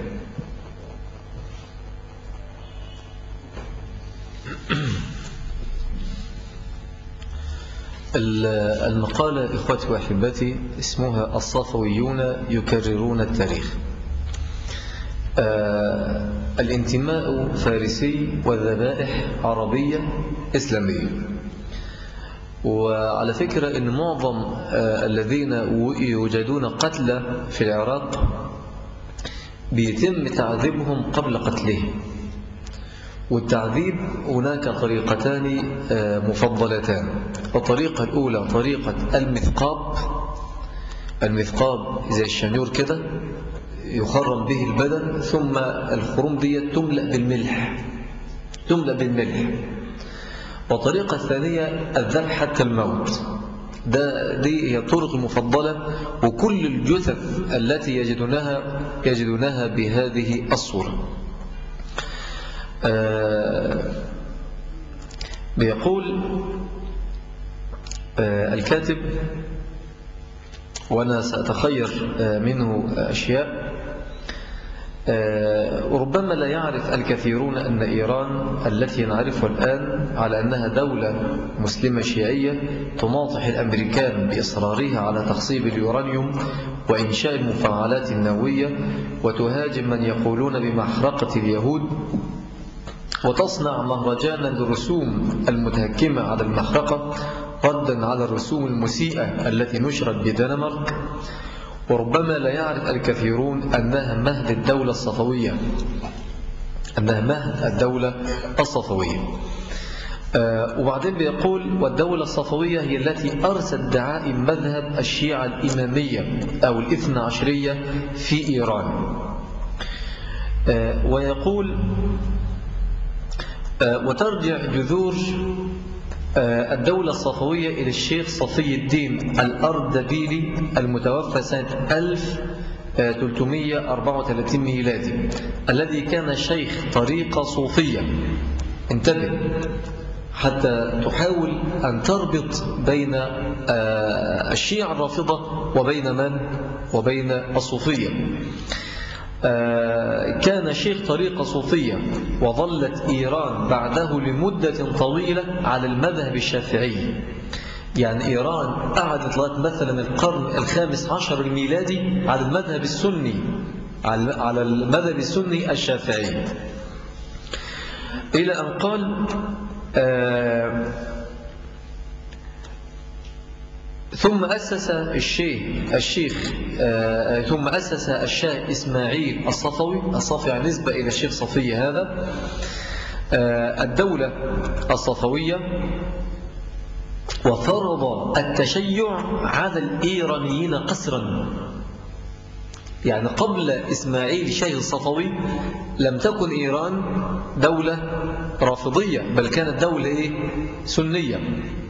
المقالة إخوتي وأحبتي اسمها الصفويون يكررون التاريخ. آه الانتماء فارسي والذبائح عربية إسلامية. وعلى فكرة أن معظم آه الذين يوجدون قتلى في العراق بيتم تعذيبهم قبل قتلهم والتعذيب هناك طريقتان آه، مفضلتان. الطريقة الأولى طريقة المثقاب. المثقاب زي الشنيور كده يخرم به البدن ثم الخروم دي تملأ بالملح. تملأ بالملح. والطريقة الثانية الذبح حتى الموت. ده دي هي الطرق المفضلة وكل الجثث التي يجدونها يجدونها بهذه الصورة. بيقول آه، الكاتب وأنا سأتخير منه أشياء ربما لا يعرف الكثيرون أن إيران التي نعرفها الآن على أنها دولة مسلمة شيعية تناطح الأمريكان بإصرارها على تخصيب اليورانيوم وإنشاء المفاعلات النووية وتهاجم من يقولون بمحرقة اليهود وتصنع مهرجانا للرسوم المتهكمة على المحرقة ردا على الرسوم المسيئة التي نشرت بدنمارك. وربما لا يعرف الكثيرون أنها مهد الدولة الصفوية. أنها مهد الدولة الصفوية. آه، وبعدين بيقول والدولة الصفوية هي التي أرست دعائم مذهب الشيعة الإمامية أو الإثنى عشرية في إيران. آه، ويقول وترجع جذور آه، الدولة الصفوية إلى الشيخ صفي الدين الأردبيلي المتوفى سنة 1334 ميلادي الذي كان شيخ طريقة صوفية انتبه حتى تحاول أن تربط بين آه، الشيعة الرافضة وبين من؟ وبين الصوفية آه، كان شيخ طريقة صوفية وظلت إيران بعده لمدة طويلة على المذهب الشافعي. يعني إيران قعدت لغاية مثلا القرن الخامس عشر الميلادي على المذهب السني على المذهب السني الشافعي. إلى أن قال آه ثم أسس الشيخ الشيخ آه ثم أسس الشاه إسماعيل الصفوي الصفوي يعني نسبة إلى الشيخ صفي هذا آه الدولة الصفوية وفرض التشيع على الإيرانيين قسرا يعني قبل إسماعيل شاه الصفوي لم تكن إيران دولة رافضية بل كانت دولة إيه؟ سنية آه،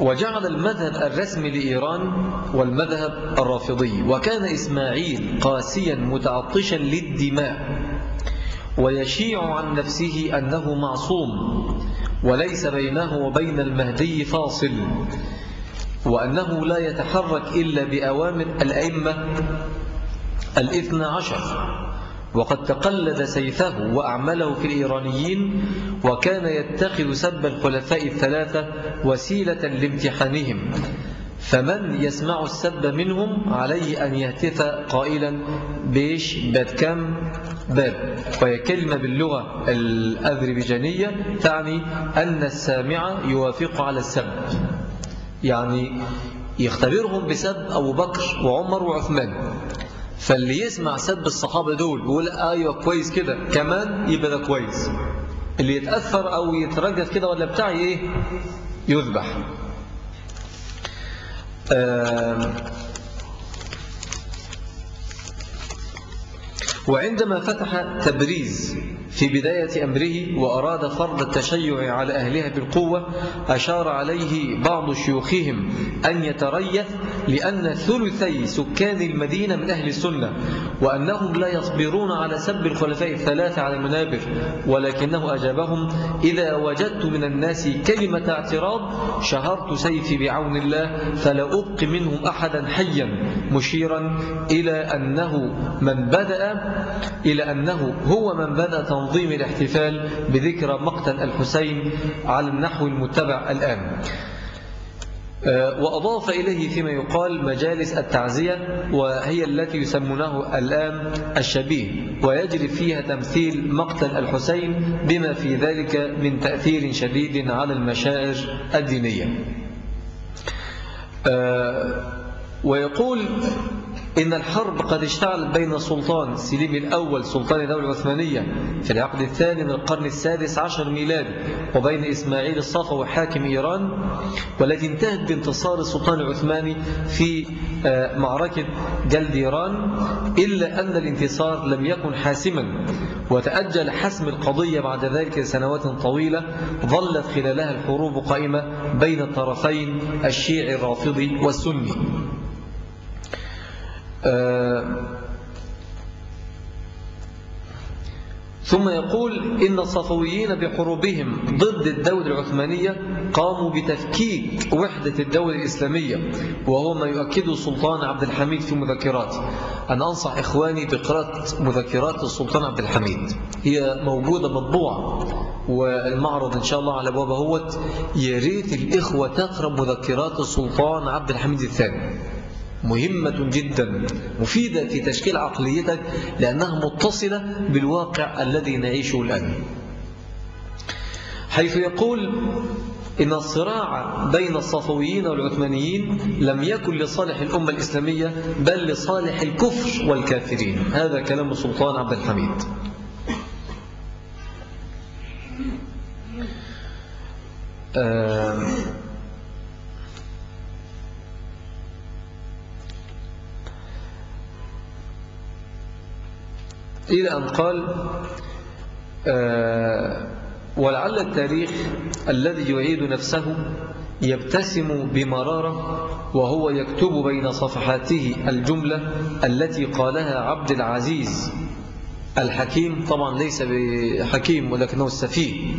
وجعل المذهب الرسمي لإيران والمذهب الرافضي وكان إسماعيل قاسيا متعطشا للدماء ويشيع عن نفسه أنه معصوم وليس بينه وبين المهدي فاصل وأنه لا يتحرك إلا بأوامر الأئمة الاثنى عشر. وقد تقلد سيفه وأعمله في الإيرانيين وكان يتخذ سب الخلفاء الثلاثة وسيلة لامتحانهم. فمن يسمع السب منهم عليه أن يهتف قائلا بيش بات كم؟ باب وهي كلمة باللغة الأذربيجانية تعني أن السامع يوافق على السب. يعني يختبرهم بسب أبو بكر وعمر وعثمان. فاللي يسمع سب الصحابة دول ويقول آيوه كويس كده كمان يبقى ده كويس. اللي يتأثر أو يترجف كده ولا بتاع إيه؟ يذبح. وعندما فتح تبريز في بداية أمره وأراد فرض التشيع على أهلها بالقوة أشار عليه بعض شيوخهم أن يتريث لأن ثلثي سكان المدينة من أهل السنة وأنهم لا يصبرون على سب الخلفاء الثلاثة على المنابر ولكنه أجابهم إذا وجدت من الناس كلمة اعتراض شهرت سيفي بعون الله فلا أبق منهم أحدا حيا. مشيرا إلى أنه من بدأ إلى أنه هو من بدأ تنظيم الاحتفال بذكرى مقتل الحسين على النحو المتبع الآن. آه، وأضاف إليه فيما يقال مجالس التعزية وهي التي يسمونه الآن الشبيه ويجري فيها تمثيل مقتل الحسين بما في ذلك من تأثير شديد على المشاعر الدينية. آه، ويقول إن الحرب قد اشتعلت بين السلطان سليم الأول سلطان الدولة العثمانية في العقد الثاني من القرن السادس عشر ميلادي وبين إسماعيل الصفوي حاكم إيران والتي انتهت بانتصار السلطان العثماني في آه، معركة جلد إيران إلا أن الانتصار لم يكن حاسما. وتأجل حسم القضية بعد ذلك لسنوات طويلة ظلت خلالها الحروب قائمة بين الطرفين الشيعي الرافضي والسني. ثم يقول إن الصفويين بحروبهم ضد الدولة العثمانية قاموا بتفكيك وحدة الدولة الإسلامية وهو ما يؤكده السلطان عبد الحميد في مذكراته أنا أنصح إخواني بقراءة مذكرات السلطان عبد الحميد. هي موجودة مطبوعة والمعرض إن شاء الله على بابا هوت. يا ريت الإخوة تقرأ مذكرات السلطان عبد الحميد الثاني. مهمة جدا مفيدة في تشكيل عقليتك لأنها متصلة بالواقع الذي نعيشه الآن. حيث يقول إن الصراع بين الصفويين والعثمانيين لم يكن لصالح الأمة الإسلامية بل لصالح الكفر والكافرين. هذا كلام السلطان عبد الحميد. آه إلى أن قال آه ولعل التاريخ الذي يعيد نفسه يبتسم بمرارة وهو يكتب بين صفحاته الجملة التي قالها عبد العزيز. الحكيم طبعا ليس بحكيم ولكنه السفيه.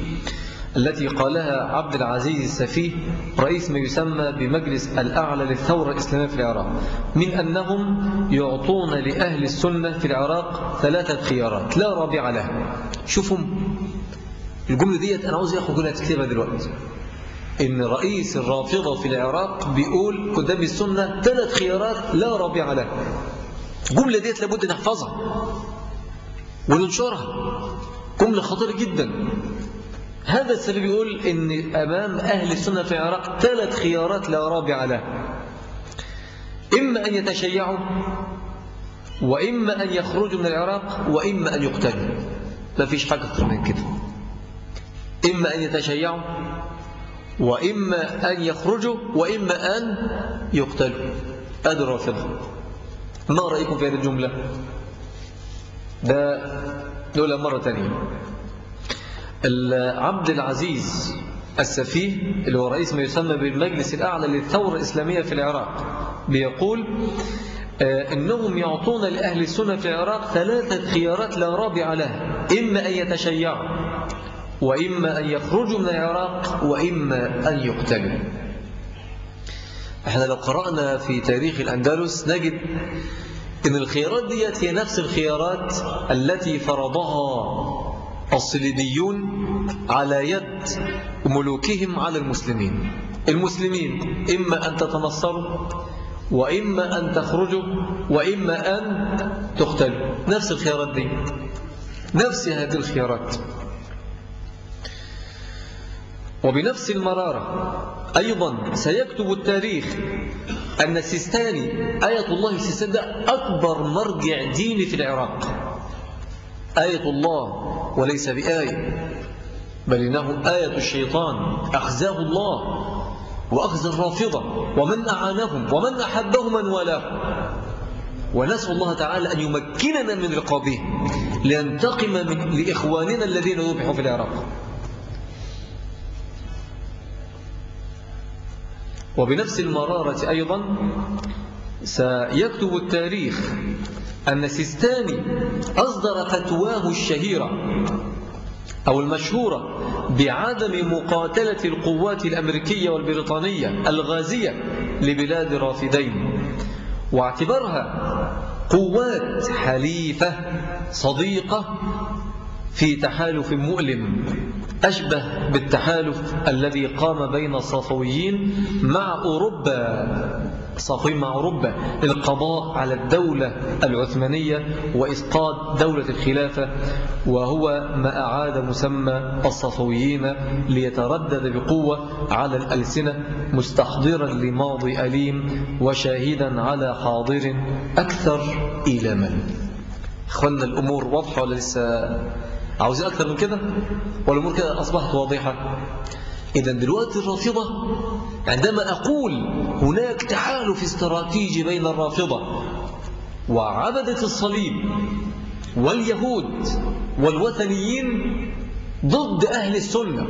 التي قالها عبد العزيز السفيه رئيس ما يسمى بمجلس الأعلى للثورة الإسلامية في العراق من أنهم يعطون لأهل السنة في العراق ثلاثة خيارات لا رابع لها. شوفوا الجملة ديت أنا عاوز ياخد كلها تكتبها دلوقتي. إن رئيس الرافضة في العراق بيقول قدام السنة ثلاث خيارات لا رابع لها. الجملة ديت لابد نحفظها وننشرها. جملة خطيرة جدا. هذا السبب يقول إن أمام أهل السنة في العراق ثلاث خيارات لا رابع له. إما أن يتشيعوا وإما أن يخرجوا من العراق وإما أن يقتلوا. ما فيش حاجة أكثر من كده. إما أن يتشيعوا وإما أن يخرجوا وإما أن يقتلوا. هذا الرافضة ما رأيكم في هذه الجملة؟ ده نقولها مرة ثانية عبد العزيز السفيه اللي هو رئيس ما يسمى بالمجلس الأعلى للثورة الإسلامية في العراق بيقول آه، إنهم يعطون لأهل السنة في العراق ثلاثة خيارات لا رابع لها إما أن يتشيعوا وإما أن يخرجوا من العراق وإما أن يقتلوا. إحنا لو قرأنا في تاريخ الأندلس نجد إن الخيارات دي هي نفس الخيارات التي فرضها الصليبيون على يد ملوكهم على المسلمين. المسلمين إما أن تتنصروا وإما أن تخرجوا وإما أن تقتلوا. نفس الخيارات دي. نفس هذه الخيارات. وبنفس المرارة أيضا سيكتب التاريخ أن السيستاني آية الله السيستاني ده أكبر مرجع ديني في العراق. آية الله وليس بآية بل إنه آية الشيطان أخزاه الله وأخزى الرافضة ومن أعانهم ومن أحبهم من والاه. ونسأل الله تعالى أن يمكننا من رقابهم لينتقم من لإخواننا الذين ذبحوا في العراق. وبنفس المرارة أيضا سيكتب التاريخ أن سيستاني أصدر فتواه الشهيرة أو المشهورة بعدم مقاتلة القوات الأمريكية والبريطانية الغازية لبلاد رافدين واعتبرها قوات حليفة صديقة في تحالف مؤلم أشبه بالتحالف الذي قام بين الصفويين مع أوروبا صافين مع أوروبا للقضاء على الدولة العثمانية وإسقاط دولة الخلافة وهو ما أعاد مسمى الصفويين ليتردد بقوة على الألسنة مستحضرا لماضي أليم وشاهدا على حاضر أكثر إيلاما. أخوانا الأمور واضحة ولا لسه؟ عاوزين أكثر من كده؟ والأمور كده أصبحت واضحة؟ إذا دلوقتي الرافضة عندما أقول هناك تحالف استراتيجي بين الرافضة وعبدة الصليب واليهود والوثنيين ضد أهل السنة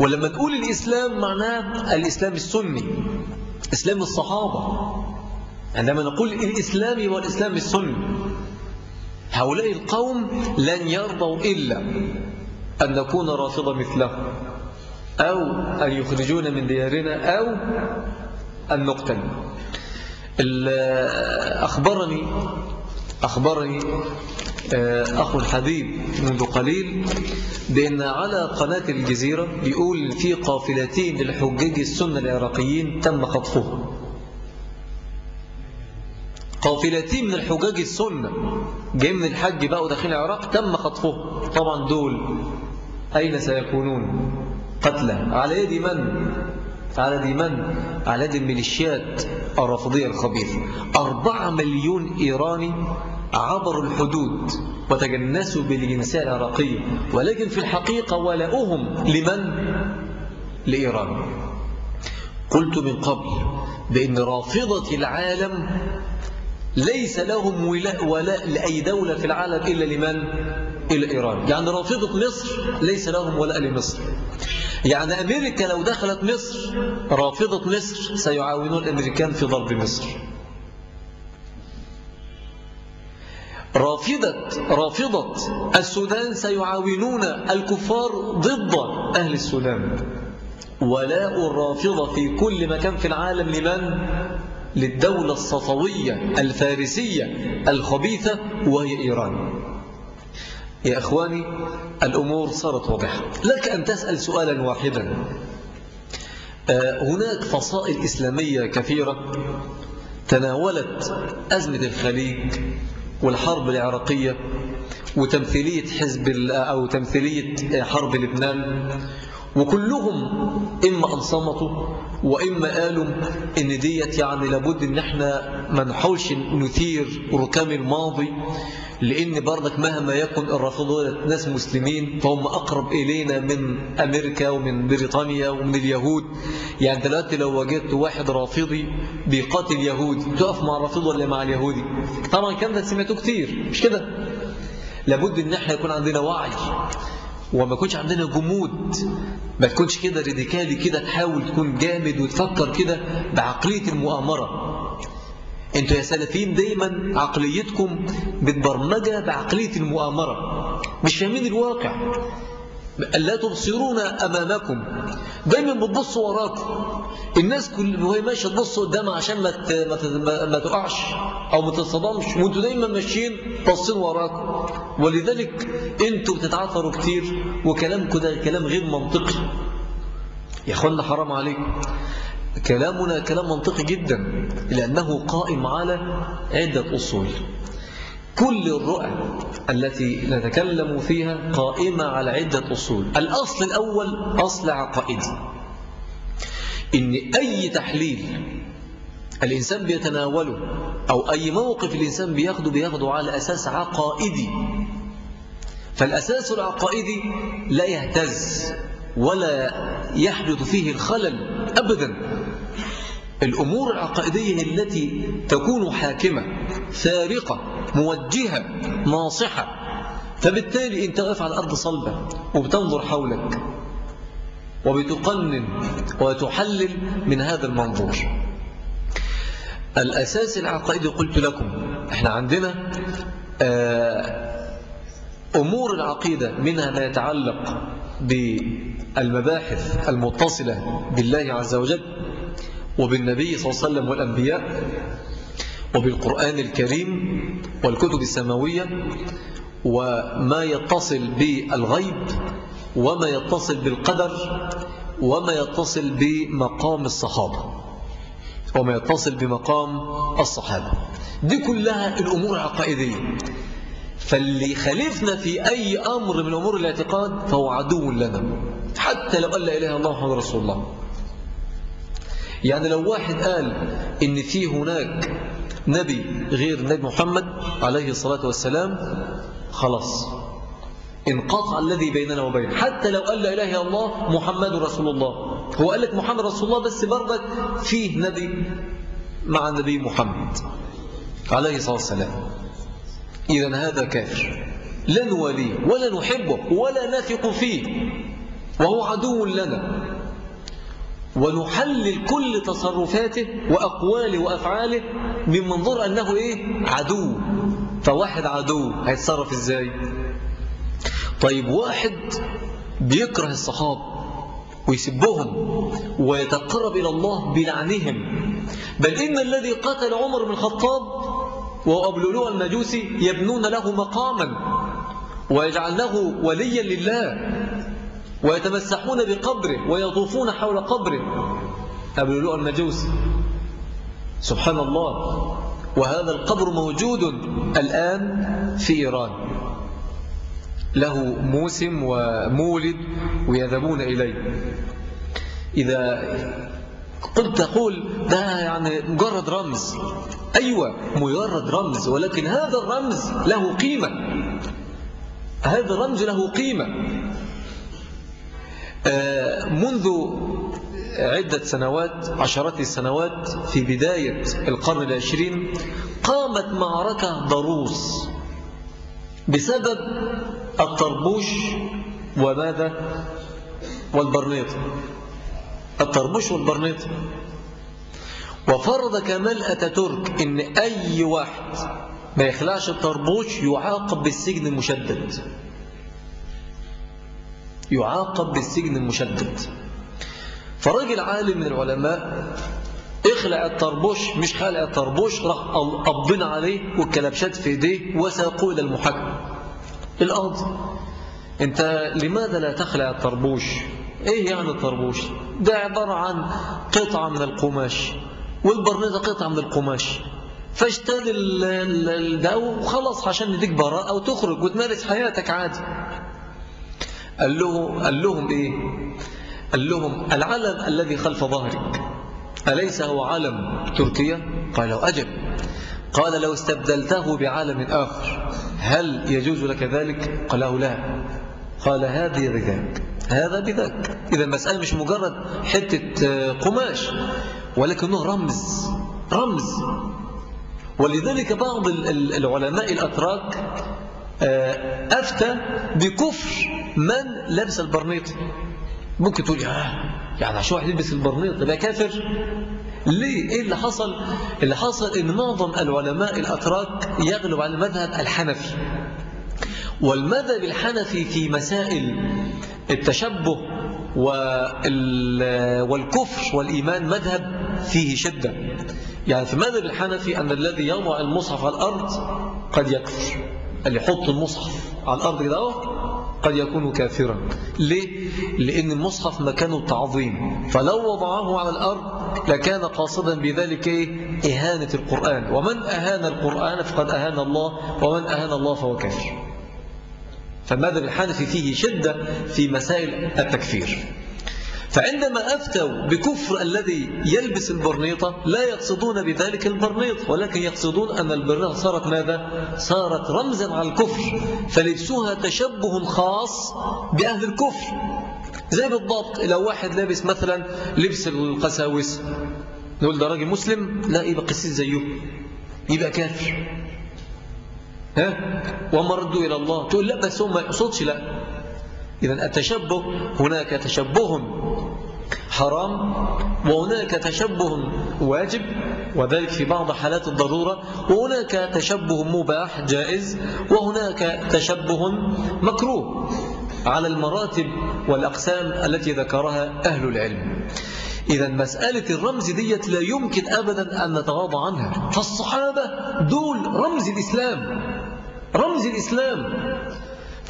ولما نقول الإسلام معناه الإسلام السني إسلام الصحابة. عندما نقول الإسلام والإسلام السني هؤلاء القوم لن يرضوا إلا أن نكون رافضة مثله. أو أن يخرجونا من ديارنا أو أن نقتل. أخبرني أخبرني آه، أخو الحبيب منذ قليل بأن على قناة الجزيرة بيقول في قافلتين للحجاج السنة العراقيين تم خطفهم. قافلتين من الحجاج السنة جاي من الحج بقى وداخلين العراق تم خطفهم. طبعا دول أين سيكونون؟ قتلى على يد من؟ على يد من؟ على يد الميليشيات الرافضية الخبيثة أربعة مليون إيراني عبروا الحدود وتجنسوا بالجنسية العراقية. ولكن في الحقيقة ولاؤهم لمن؟ لإيران. قلت من قبل بأن رافضة العالم ليس لهم ولاء لأي دولة في العالم إلا لمن؟ إلى إيران. يعني رافضة مصر ليس لهم ولاء لمصر يعني أمريكا لو دخلت مصر رافضة مصر سيعاونون الأمريكان في ضرب مصر. رافضة رافضة السودان سيعاونون الكفار ضد أهل السودان. ولاء الرافضة في كل مكان في العالم لمن؟ للدولة الصفوية الفارسية الخبيثة وهي إيران. يا أخواني الأمور صارت واضحة. لك أن تسأل سؤالا واحدا. آه، هناك فصائل إسلامية كثيرة تناولت أزمة الخليج والحرب العراقية وتمثيلية حزب أو تمثيلية حرب لبنان وكلهم إما أن صمتوا وإما قالوا إن ديت يعني لابد إن إحنا ما نحاولش نثير ركام الماضي لأن برضك مهما يكن الرافضون ناس مسلمين فهم أقرب إلينا من أمريكا ومن بريطانيا ومن اليهود. يعني دلوقتي لو وجدت واحد رافضي بيقاتل يهودي تقف مع الرافض ولا مع اليهودي؟ طبعا كان ده سمعته كتير. مش كده؟ لابد إن إحنا يكون عندنا وعي. وما يكونش عندنا جمود. ما تكونش كده راديكالي كده تحاول تكون جامد وتفكر كده بعقلية المؤامرة. أنتوا يا سلفيين دايما عقليتكم متبرمجة بعقلية المؤامرة مش فاهمين الواقع. لا تبصرون أمامكم. دايما بتبصوا وراكم الناس كل وهي ماشية تبص قدام عشان ما, ما تقعش أو ما تتصدمش وانتوا دايما ماشيين باصين وراكم ولذلك أنتوا بتتعثروا كتير وكلامكم ده كلام غير منطقي. يا إخوانا حرام عليكم. كلامنا كلام منطقي جدا لأنه قائم على عدة أصول. كل الرؤى التي نتكلم فيها قائمة على عدة أصول. الأصل الأول أصل عقائدي. إن أي تحليل الإنسان بيتناوله أو أي موقف الإنسان بياخده بياخده على أساس عقائدي. فالأساس العقائدي لا يهتز ولا يحدث فيه الخلل أبدا. الأمور العقائدية التي تكون حاكمة فارقة موجهة ناصحة. فبالتالي انت واقف على الأرض صلبة وبتنظر حولك وبتقنن وتحلل من هذا المنظور. الأساس العقائدي قلت لكم إحنا عندنا آه، أمور العقيدة منها ما يتعلق بالمباحث المتصلة بالله عز وجل وبالنبي صلى الله عليه وسلم والأنبياء وبالقرآن الكريم والكتب السماوية وما يتصل بالغيب وما يتصل بالقدر وما يتصل بمقام الصحابة وما يتصل بمقام الصحابة. دي كلها الأمور العقائدية فاللي خالفنا في أي أمر من أمور الاعتقاد فهو عدو لنا. حتى لو قال لا إله إلا الله محمد رسول الله. يعني لو واحد قال إن في هناك نبي غير نبي محمد عليه الصلاة والسلام خلاص. انقطع الذي بيننا وبينه. حتى لو قال لا إله إلا الله محمد رسول الله. هو قال لك محمد رسول الله بس برضك فيه نبي مع النبي محمد عليه الصلاة والسلام. إذا هذا كافر. لا نواليه ولا نحبه ولا نثق فيه. وهو عدو لنا. ونحلل كل تصرفاته وأقواله وأفعاله من منظور أنه إيه؟ عدو. فواحد عدو هيتصرف إزاي؟ طيب واحد بيكره الصحابة ويسبهم ويتقرب إلى الله بلعنهم. بل إن الذي قتل عمر بن الخطاب وهو المجوسي يبنون له مقاما ويجعلنه وليا لله. ويتمسحون بقبره ويطوفون حول قبره. أبو لؤلؤ المجوسي سبحان الله. وهذا القبر موجود الآن في إيران. له موسم ومولد ويذهبون إليه. إذا قلت تقول ده يعني مجرد رمز. أيوة مجرد رمز ولكن هذا الرمز له قيمة. هذا الرمز له قيمة. منذ عدة سنوات عشرات السنوات في بداية القرن العشرين قامت معركة ضروس بسبب الطربوش وماذا؟ والبرنيط. الطربوش والبرنيط. وفرض كمال أتاتورك إن أي واحد ما يخلعش الطربوش يعاقب بالسجن المشدد يعاقب بالسجن المشدد. فرجل عالم من العلماء اخلع الطربوش مش خلع الطربوش راح قبضنا عليه والكلبشات في ايديه وساقوه إلى المحاكمه القاضي أنت لماذا لا تخلع الطربوش؟ إيه يعني الطربوش؟ ده عبارة عن قطعة من القماش. والبرنيطه قطعة من القماش. فاشتري ده وخلص عشان نديك براءة وتخرج وتمارس حياتك عادي. قال, له قال لهم إيه؟ قال لهم العلم الذي خلف ظهرك أليس هو علم تركيا؟ قالوا أجل. قال لو استبدلته بعالم آخر هل يجوز لك ذلك؟ قال له لا. قال هذه بذاك هذا بذاك. إذا المسألة مش مجرد حتة قماش ولكنه رمز رمز. ولذلك بعض العلماء الأتراك آه، أفتى بكفر من لبس البرنيط؟ ممكن تقول يا يعني عشان واحد يلبس البرنيط يبقى كافر ليه؟ إيه اللي حصل؟ اللي حصل إن معظم العلماء الأتراك يغلب على المذهب الحنفي. والمذهب الحنفي في مسائل التشبه والكفر والإيمان مذهب فيه شدة. يعني في المذهب الحنفي أن الذي يضع المصحف على الأرض قد يكفر. اللي يحط المصحف على الأرض كده قد يكون كافرا. ليه؟ لأن المصحف مكانه تعظيم فلو وضعه على الأرض لكان قاصدا بذلك إهانة القرآن. ومن أهان القرآن فقد أهان الله ومن أهان الله فهو كافر. فالمذهب الحنفي فيه شدة في مسائل التكفير؟ فعندما أفتوا بكفر الذي يلبس البرنيطة لا يقصدون بذلك البرنيط ولكن يقصدون أن البرنيطة صارت ماذا؟ صارت رمزا على الكفر فلبسوها تشبه خاص بأهل الكفر. زي بالضبط لو واحد لابس مثلا لبس القساوس. نقول ده راجل مسلم؟ لا يبقى قسيس زيه يبقى كافر. ها؟ وما ردوا إلى الله. تقول لا بس هو ما يقصدش لا. إذا التشبه هناك تشبه حرام وهناك تشبه واجب وذلك في بعض حالات الضرورة وهناك تشبه مباح جائز وهناك تشبه مكروه على المراتب والأقسام التي ذكرها أهل العلم. إذا مسألة الرمز ديت لا يمكن أبدا أن نتغاضى عنها. فالصحابة دول رمز الإسلام رمز الإسلام.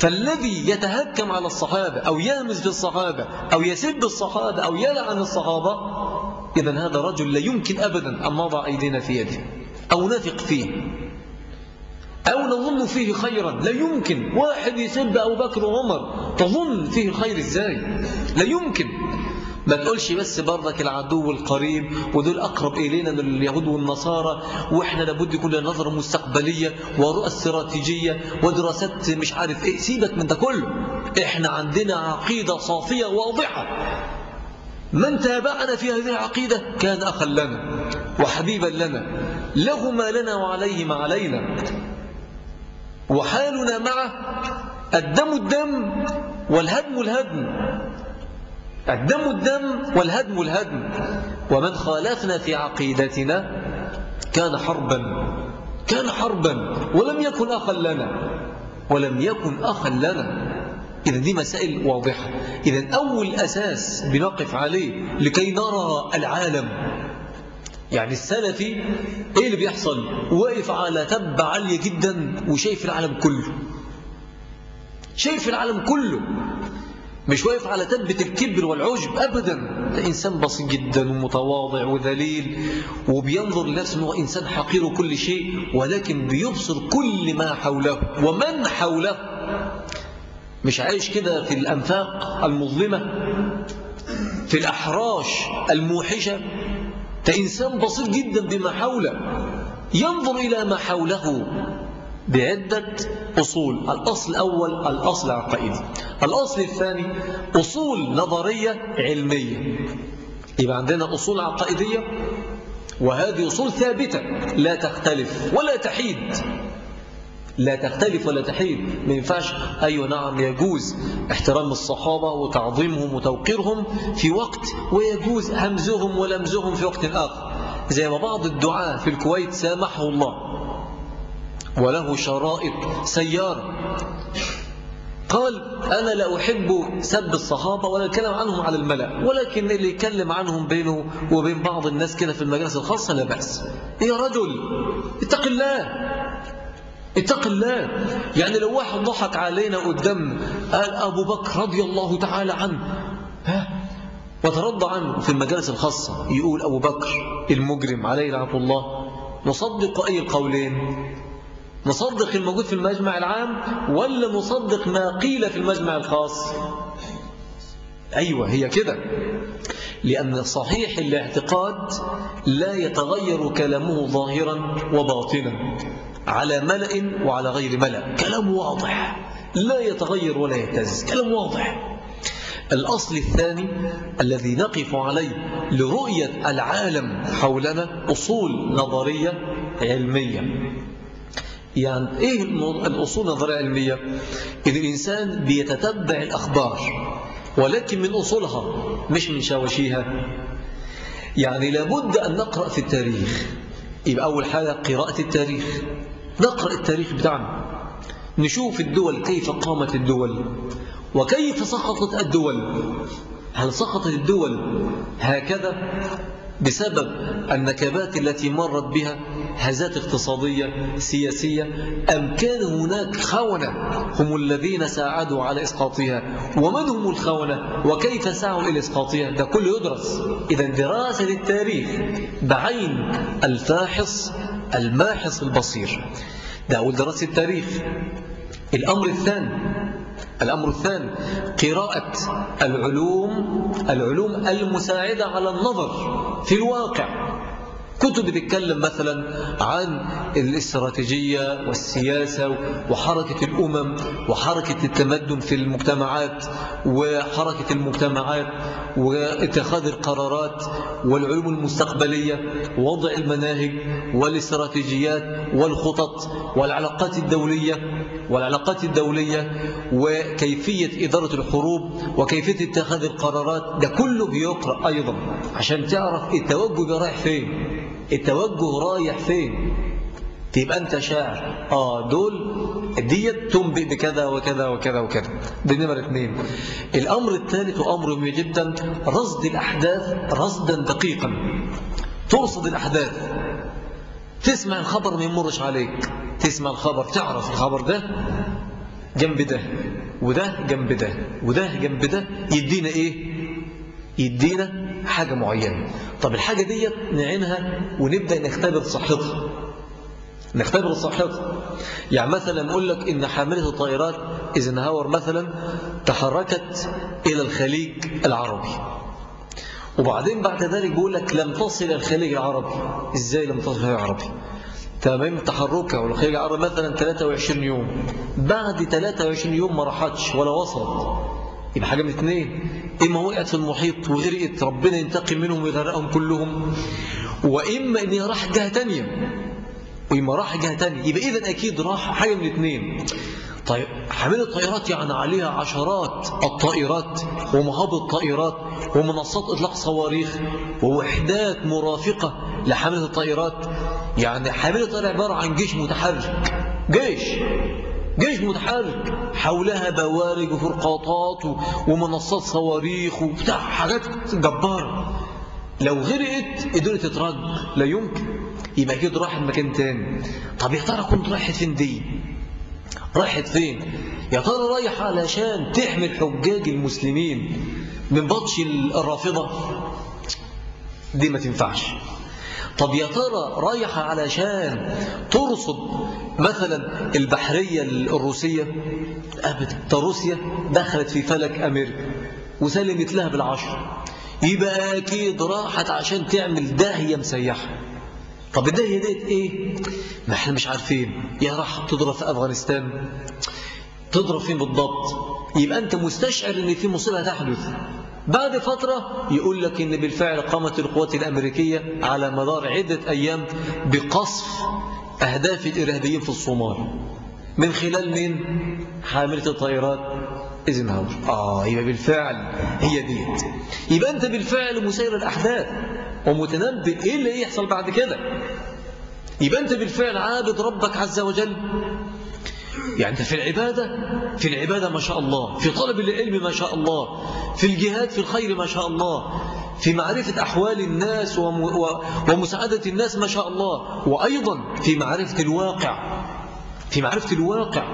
فالذي يتهكم على الصحابة أو يهمز في الصحابة أو يسب الصحابة أو يلعن الصحابة إذا هذا رجل لا يمكن أبدا أن نضع أيدينا في يده أو نثق فيه. أو نظن فيه خيرا لا يمكن. واحد يسب أبو بكر وعمر تظن فيه الخير إزاي لا يمكن. ما تقولش بس برضك العدو القريب ودول أقرب إلينا من اليهود والنصارى وإحنا لابد يكون نظرة مستقبلية ورؤى استراتيجية ودراسات مش عارف إيه. سيبك من ده كله. إحنا عندنا عقيدة صافية واضحة. من تابعنا في هذه العقيدة؟ كان أخا لنا وحبيبا لنا له ما لنا وعليه ما علينا. وحالنا معه الدم الدم والهدم الهدم. الدم الدم والهدم الهدم. ومن خالفنا في عقيدتنا كان حربا كان حربا ولم يكن أخا لنا ولم يكن أخا لنا. إذا دي مسائل واضحة. إذا أول أساس بنقف عليه لكي نرى العالم. يعني السلفي إيه اللي بيحصل؟ واقف على تبة عالية جدا وشايف العالم كله. شايف العالم كله. مش واقف على تبة الكبر والعجب أبدا. ده إنسان بسيط جدا ومتواضع وذليل وبينظر لنفسه أنه إنسان حقير كل شيء ولكن بيبصر كل ما حوله. ومن حوله؟ مش عايش كده في الأنفاق المظلمة؟ في الأحراش الموحشة؟ ده إنسان بسيط جدا بما حوله. ينظر إلى ما حوله. بعدة أصول. الأصل الأول الأصل العقائدي الأصل الثاني أصول نظرية علمية. يبقى عندنا أصول عقائدية وهذه أصول ثابتة. لا تختلف ولا تحيد. لا تختلف ولا تحيد. ما ينفعش. أيوة نعم يجوز احترام الصحابة وتعظيمهم وتوقيرهم في وقت ويجوز همزهم ولمزهم في وقت آخر. زي ما بعض الدعاء في الكويت سامحه الله. وله شرائط سيارة. قال أنا لا أحب سب الصحابة ولا الكلام عنهم على الملأ ولكن اللي يتكلم عنهم بينه وبين بعض الناس كده في المجالس الخاصة لا بأس. يا رجل اتق الله اتق الله. يعني لو واحد ضحك علينا قدام قال أبو بكر رضي الله تعالى عنه ها؟ وترضى عنه في المجالس الخاصة يقول أبو بكر المجرم عليه لعنة الله نصدق أي القولين؟ نصدق الموجود في المجمع العام ولا نصدق ما قيل في المجمع الخاص؟ أيوة هي كده. لأن صحيح الاعتقاد لا يتغير كلامه ظاهرا وباطنا على ملأ وعلى غير ملأ. كلام واضح لا يتغير ولا يهتز. كلام واضح. الأصل الثاني الذي نقف عليه لرؤية العالم حولنا أصول نظرية علمية. يعني إيه الأصول النظرية العلمية؟ إذا الإنسان بيتتبع الأخبار ولكن من أصولها مش من شواشيها يعني لابد أن نقرأ في التاريخ. يبقى أول حاجة قراءة التاريخ. نقرأ التاريخ بتاعنا. نشوف الدول كيف قامت الدول وكيف سقطت الدول. هل سقطت الدول؟ هكذا. بسبب النكبات التي مرت بها هزات اقتصادية سياسية أم كان هناك خونة هم الذين ساعدوا على إسقاطها؟ ومن هم الخونة؟ وكيف سعوا إلى إسقاطها؟ ده كله يدرس. إذا دراسة التاريخ بعين الفاحص الماحص البصير. ده أول دراسة التاريخ. الأمر الثاني الأمر الثاني قراءة العلوم العلوم المساعدة على النظر في الواقع. كتب بتتكلم مثلا عن الاستراتيجية والسياسة وحركة الأمم وحركة التمدن في المجتمعات وحركة المجتمعات واتخاذ القرارات والعلوم المستقبلية ووضع المناهج والإستراتيجيات والخطط والعلاقات الدولية. والعلاقات الدولية وكيفية إدارة الحروب وكيفية اتخاذ القرارات ده كله بيقرأ أيضا. عشان تعرف التوجه رايح فين التوجه رايح فين. تبقى أنت شاعر. آه دول ديت تنبئ بكذا وكذا وكذا وكذا. دي نمرة اثنين الأمر الثالث أمر مهم جدا رصد الأحداث رصدا دقيقا. ترصد الأحداث. تسمع الخبر ما يمرش عليك. تسمع الخبر تعرف الخبر ده جنب ده وده جنب ده وده جنب ده يدينا إيه؟ يدينا حاجة معينة. طب الحاجة ديت نعينها ونبدأ نختبر صحتها. نختبر صحتها. يعني مثلا نقول لك إن حاملة الطائرات إيزنهاور مثلا تحركت إلى الخليج العربي. وبعدين بعد ذلك بيقول لك لم تصل الخليج العربي. إزاي لم تصل الخليج العربي؟ تمام تحركها والخليج العربي مثلا 23 يوم. بعد 23 يوم ما راحتش ولا وصلت. يبقى حاجة من اثنين إما وقعت في المحيط وغرقت ربنا ينتقم منهم ويغرقهم كلهم. وإما إن هي راحت جهة تانية. وإما راح جهة تانية. يبقى إذا أكيد راح حاجة من اثنين طيب حاملة الطائرات يعني عليها عشرات الطائرات ومهابط طائرات ومنصات إطلاق صواريخ ووحدات مرافقة لحاملة الطائرات. يعني حاملة الطائرة عبارة عن جيش متحرك جيش جيش متحرك حولها بوارج وفرقاطات ومنصات صواريخ وبتاع حاجات جبارة. لو غرقت قدرت تترج لا يمكن. يبقى كده راح مكان تاني. طب يا ترى كنت رايحة فين دي؟ رايحة فين؟ يا ترى رايحة علشان تحمي الحجاج المسلمين من بطش الرافضة؟ دي ما تنفعش. طب يا ترى رايحة علشان ترصد مثلا البحرية الروسية؟ أبدا روسيا دخلت في فلك أمريكا وسلمت لها بالعشر. يبقى أكيد راحت عشان تعمل داهية مسيحة. طب الداهية ديت إيه؟ ما إحنا مش عارفين. يا راح تضرب في أفغانستان. تضرب فين بالضبط؟ يبقى أنت مستشعر أن في مصيبة تحدث بعد فترة يقول لك أن بالفعل قامت القوات الأمريكية على مدار عدة أيام بقصف أهداف الإرهابيين في الصومال. من خلال من حاملة الطائرات إيزنهاور. آه يبقى بالفعل هي ديت. يبقى أنت بالفعل مسير الأحداث. ومتنبئ إيه اللي يحصل بعد كده. يبقى أنت بالفعل عابد ربك عز وجل. يعني أنت في العبادة في العبادة ما شاء الله في طلب العلم ما شاء الله في الجهاد في الخير ما شاء الله في معرفة أحوال الناس ومساعدة الناس ما شاء الله وأيضا في معرفة الواقع. في معرفة الواقع.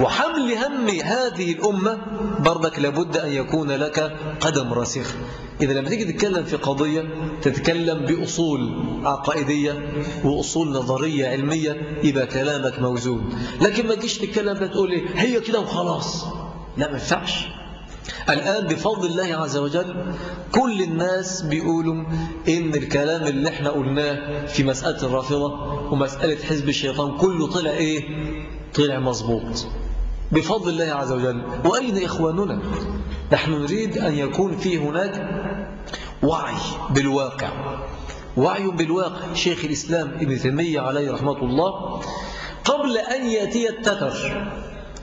وحمل هم هذه الأمة برضك لابد أن يكون لك قدم راسخ. إذا لما تيجي تتكلم في قضية تتكلم بأصول عقائدية وأصول نظرية علمية يبقى كلامك موزون. لكن ما تجيش تتكلم بتقول لي هي كده وخلاص. لا ما ينفعش. الآن بفضل الله عز وجل كل الناس بيقولوا إن الكلام اللي إحنا قلناه في مسألة الرافضة ومسألة حزب الشيطان كله طلع إيه؟ طلع مظبوط. بفضل الله عز وجل. وأين إخواننا؟ نحن نريد أن يكون في هناك وعي بالواقع. وعي بالواقع. شيخ الإسلام ابن تيمية عليه رحمة الله قبل أن يأتي التتر.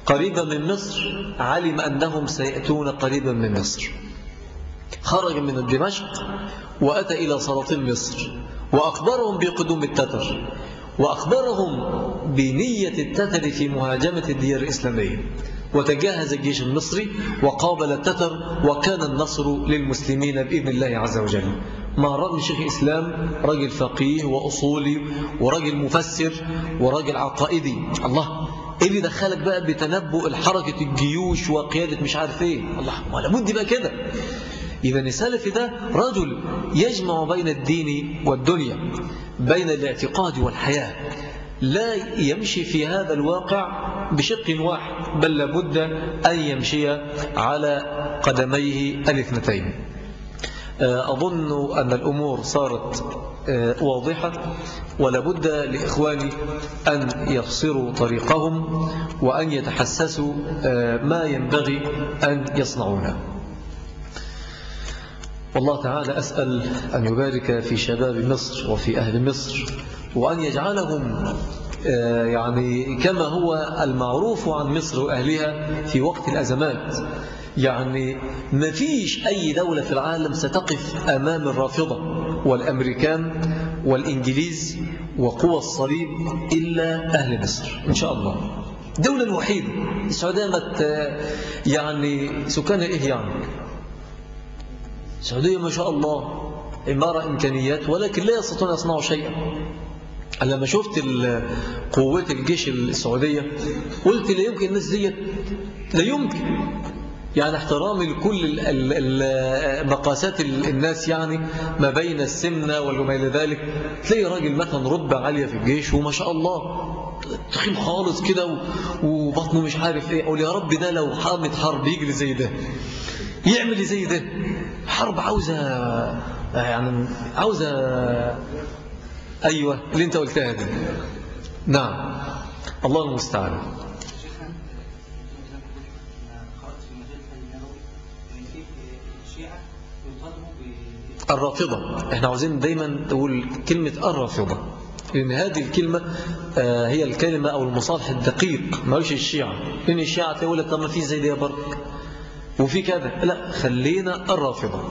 قريبا من مصر علم أنهم سيأتون قريبا من مصر. خرج من دمشق وأتى إلى سلاطين مصر وأخبرهم بقدوم التتر وأخبرهم بنية التتر في مهاجمة الديار الإسلامية. وتجهز الجيش المصري وقابل التتر وكان النصر للمسلمين بإذن الله عز وجل. مع رغم شيخ الإسلام رجل فقيه وأصولي ورجل مفسر ورجل عقائدي الله إيه اللي دخلك بقى بتنبؤ الحركة الجيوش وقيادة مش عارف إيه؟ الله ولا بد بقى كده. إذا السلف ده رجل يجمع بين الدين والدنيا بين الاعتقاد والحياة. لا يمشي في هذا الواقع بشق واحد بل لابد أن يمشي على قدميه الاثنتين. أظن أن الأمور صارت آه، واضحة ولابد لإخواني أن يفصروا طريقهم وأن يتحسسوا آه، ما ينبغي أن يصنعونه. والله تعالى أسأل أن يبارك في شباب مصر وفي أهل مصر وأن يجعلهم آه، يعني كما هو المعروف عن مصر وأهلها في وقت الأزمات. يعني ما فيش أي دولة في العالم ستقف أمام الرافضة والأمريكان والإنجليز وقوى الصليب إلا أهل مصر إن شاء الله. الدولة الوحيدة السعودية يعني سكان إيه يعني السعودية ما شاء الله عمارة إمكانيات ولكن لا يستطيعون يصنعوا شيئا. لما شفت قوة الجيش السعودية قلت لا يمكن الناس دي لا يمكن. يعني احترامي لكل مقاسات الناس يعني ما بين السمنة وما إلى ذلك. تلاقي راجل مثلا رتبة عالية في الجيش وما شاء الله تخيم خالص كده وبطنه مش عارف إيه. أقول يا رب ده لو حامد حرب يجري زي ده يعمل زي ده. حرب عاوزة يعني عاوزة أيوة اللي أنت قلتها دي. نعم. الله المستعان. الرافضة. إحنا عاوزين دايما تقول كلمة الرافضة لأن هذه الكلمة آه، هي الكلمة أو المصالح الدقيق. ما هوش الشيعة. لأن الشيعة تقول لك طب ما في زي دي برك. وفي كذا. لا خلينا الرافضة.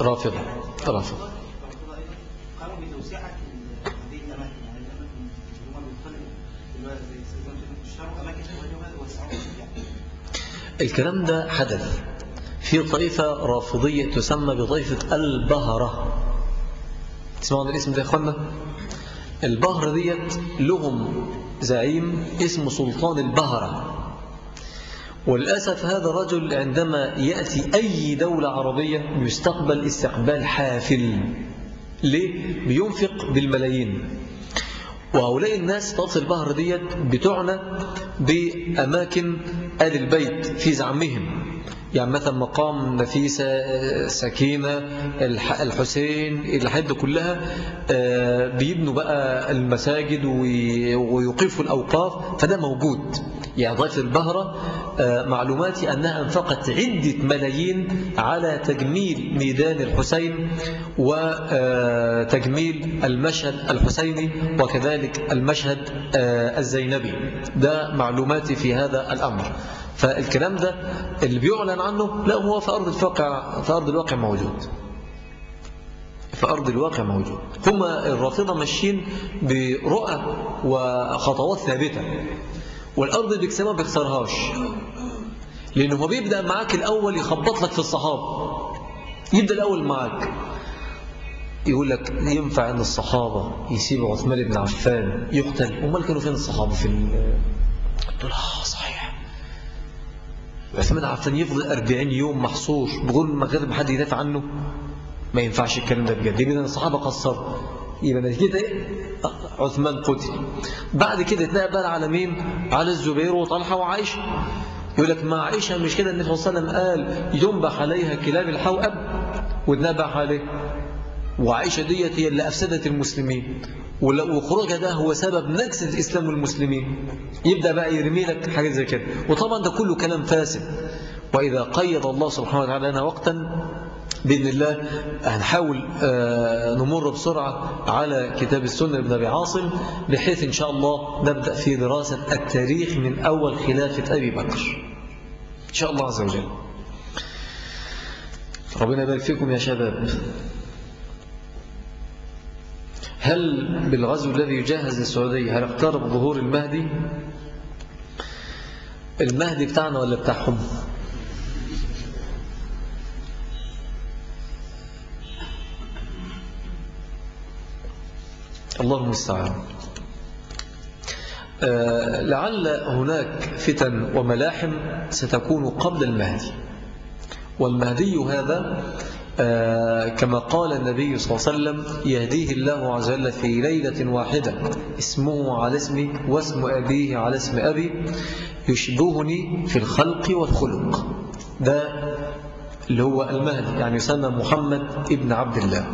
رافضة رافضة. الكلام ده حدث في طائفة رافضية تسمى بطائفة البهرة. تسمعون الاسم ده يا إخوانا؟ البهرة ديت لهم زعيم اسمه سلطان البهرة. وللأسف هذا الرجل عندما يأتي أي دولة عربية يستقبل استقبال حافل. ليه؟ بينفق بالملايين. وهؤلاء الناس طاقة البحر ديت بتعنى بأماكن آل البيت في زعمهم. يعني مثلا مقام نفيسة سكينة الحسين الحد كلها آه، بيبنوا بقى المساجد ويوقفوا الأوقاف فده موجود. ضيف البهرة آه، معلوماتي أنها أنفقت عدة ملايين على تجميل ميدان الحسين وتجميل آه، المشهد الحسيني وكذلك المشهد الزينبي. ده معلوماتي في هذا الأمر. فالكلام ده اللي بيعلن عنه لا هو في أرض الواقع في أرض الواقع موجود. في أرض الواقع موجود. هم الرافضة ماشيين برؤى وخطوات ثابتة. والأرض اللي بيكسبها ما بيخسرهاش. لأنه هو بيبدأ معاك الأول يخبط لك في الصحابة يبدأ الأول معاك. يقول لك ينفع أن الصحابة يسيبوا عثمان بن عفان يقتل. أمال كانوا فين الصحابة؟ في قلت له آه، صحيح. عثمان عفان يفضل 40 يوم محصور بقول ما غير حد يدافع عنه. ما ينفعش الكلام ده بجد. يبقى الصحابة قصروا. يبقى نتيجة إيه؟ عثمان قتل بعد كده بقى على مين؟ على الزبير وطلحة وعائشه يقول لك مع عائشه مش كده؟ النبي صلى الله عليه وسلم قال ينبح عليها كلاب الحوأب. واتنبح عليه. وعائشه ديت هي اللي أفسدت المسلمين. وخروجها ده هو سبب نكسة الإسلام والمسلمين. يبدأ بقى يرمي لك حاجة زي كده. وطبعا ده كله كلام فاسد. وإذا قيد الله سبحانه وتعالى لنا وقتا بإذن الله هنحاول آه، نمر بسرعة على كتاب السنة ابن أبي عاصم بحيث إن شاء الله نبدأ في دراسة التاريخ من أول خلافة أبي بكر. إن شاء الله عز وجل. ربنا يبارك فيكم يا شباب. هل بالغزو الذي يجهز للسعودية هل اقترب ظهور المهدي؟ المهدي بتاعنا ولا بتاعهم؟ الله المستعان. آه لعل هناك فتن وملاحم ستكون قبل المهدي. والمهدي هذا آه، كما قال النبي صلى الله عليه وسلم يهديه الله عز وجل في ليلة واحدة. اسمه على اسمي واسم أبيه على اسم أبي يشبهني في الخلق والخلق. ده اللي هو المهدي يعني يسمى محمد ابن عبد الله.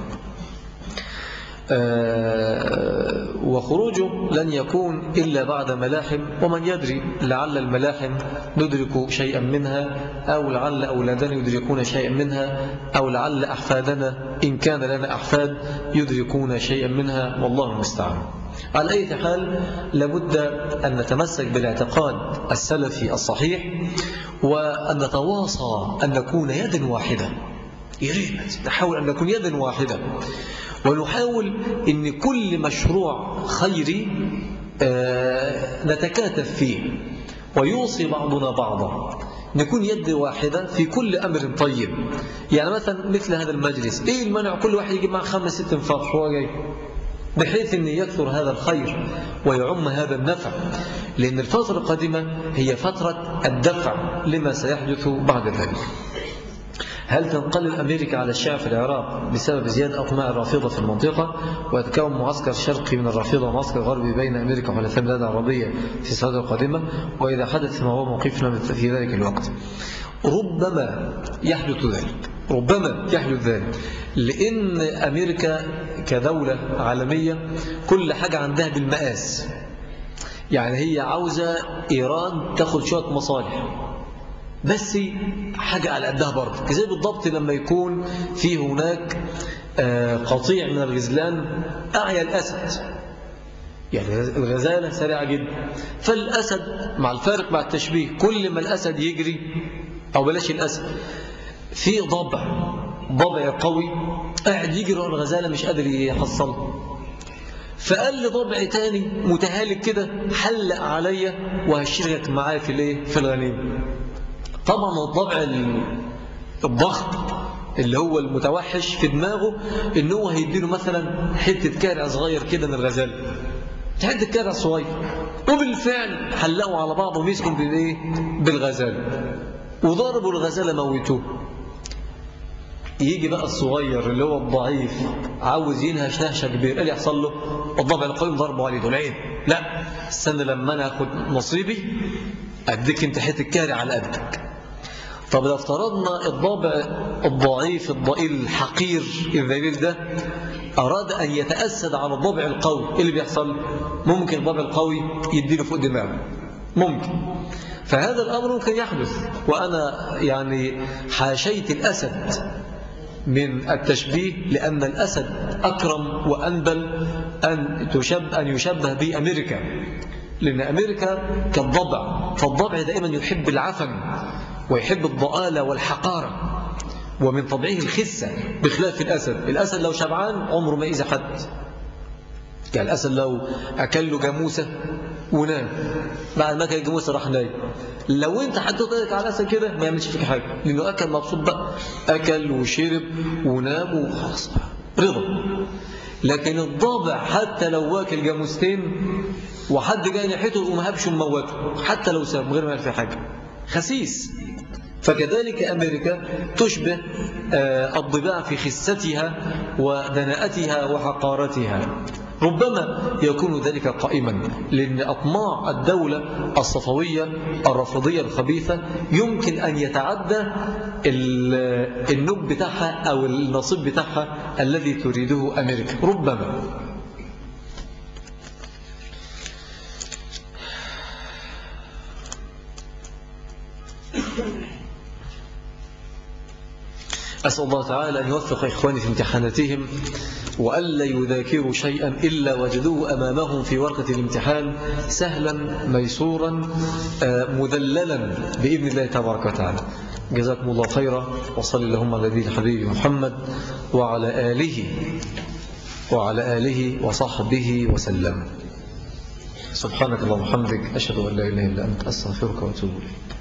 وخروجه لن يكون إلا بعد ملاحم ومن يدري لعل الملاحم ندرك شيئا منها أو لعل أولادنا يدركون شيئا منها أو لعل أحفادنا إن كان لنا أحفاد يدركون شيئا منها. والله المستعان. على أي حال لابد أن نتمسك بالاعتقاد السلفي الصحيح وأن نتواصى أن نكون يدا واحدة يريد نحاول أن نكون يدا واحدة ونحاول أن كل مشروع خيري آه، نتكاتف فيه ويوصي بعضنا بعضا. نكون يد واحدة في كل أمر طيب. يعني مثلا مثل هذا المجلس إيه المنع كل واحد يجيب مع خمس ست انفاق؟ جاي. بحيث أن يكثر هذا الخير ويعم هذا النفع. لأن الفترة القادمة هي فترة الدفع لما سيحدث بعد ذلك. هل تنقلب أمريكا على الشعب في العراق بسبب زيادة أطماع الرافضة في المنطقة؟ ويتكون معسكر شرقي من الرافضة ومعسكر غربي بين أمريكا وحلفاء البلاد العربية في السنوات القادمة وإذا حدث ما هو موقفنا في ذلك الوقت. ربما يحدث ذلك. ربما يحدث ذلك. لأن أمريكا كدولة عالمية كل حاجة عندها بالمقاس يعني هي عاوزة إيران تاخد شوية مصالح. بس حاجة على قدها برضه زي بالضبط لما يكون في هناك آه، قطيع من الغزلان أعيا الأسد. يعني الغزالة سريعة جدا. فالأسد مع الفارق مع التشبيه كل ما الأسد يجري أو بلاش الأسد في ضبع ضبع قوي قاعد يجري ورا الغزالة مش قادر يحصلها فقال لي ضبع تاني متهالك كده حلق عليا وهشركك معايا في الايه في الغنيمة. طبعا الضبع الضخم اللي هو المتوحش في دماغه إن هو هيديله مثلا حتة كارع صغير كده من الغزال. حتة كارع صغير. وبالفعل حلقوا على بعض ومسكوا بالايه بالغزال. وضربوا الغزاله موتوه. يجي بقى الصغير اللي هو الضعيف عاوز ينهش نهشة كبير إيه اللي يحصل له؟ الضبع القوي ضربه عليه دول عين لا. استنى لما أنا آخد نصيبي أديك أنت حتة كاري على قدك. طب لو افترضنا الضابع الضعيف الضئيل الحقير الذليل ده أراد أن يتأسد على الضبع القوي إيه اللي بيحصل؟ ممكن الضبع القوي يديله فوق دماغه ممكن. فهذا الأمر ممكن يحدث. وأنا يعني حاشيت الأسد من التشبيه لأن الأسد أكرم وأنبل أن, تشب أن يشبه بأمريكا. لأن أمريكا كالضبع فالضبع دائما يحب العفن. ويحب الضآلة والحقارة ومن طبعه الخسة بخلاف الأسد. الأسد لو شبعان عمره ما إذا حد. يعني الأسد لو أكل له جاموسة ونام. بعد ما كان جاموسة راح نايم. لو أنت حطيت إيدك على الأسد كده ما يعملش فيك حاجة لأنه أكل مبسوط بقى. أكل وشرب ونام وخلاص رضا. لكن الضابع حتى لو واكل جاموستين وحد جاي ناحيته يقوم هبشه حتى لو ساب من غير ما يعمل حاجة. خسيس. فكذلك أمريكا تشبه آه، الضباع في خستها ودناءتها وحقارتها. ربما يكون ذلك قائما لأن أطماع الدولة الصفوية الرفضية الخبيثة يمكن أن يتعدى النب بتاعها أو النصيب بتاعها الذي تريده أمريكا. ربما. أسأل الله تعالى أن يوفق إخواني في امتحاناتهم وألا يذاكروا شيئا إلا وجدوه أمامهم في ورقة الامتحان سهلا ميسورا آه، مذللا بإذن الله تبارك وتعالى. جزاكم الله خيرا وصلي اللهم على نبينا الحبيب محمد وعلى آله وعلى آله وصحبه وسلم. سبحانك اللهم وبحمدك أشهد أن لا إله إلا أنت أستغفرك وأتوب إليك.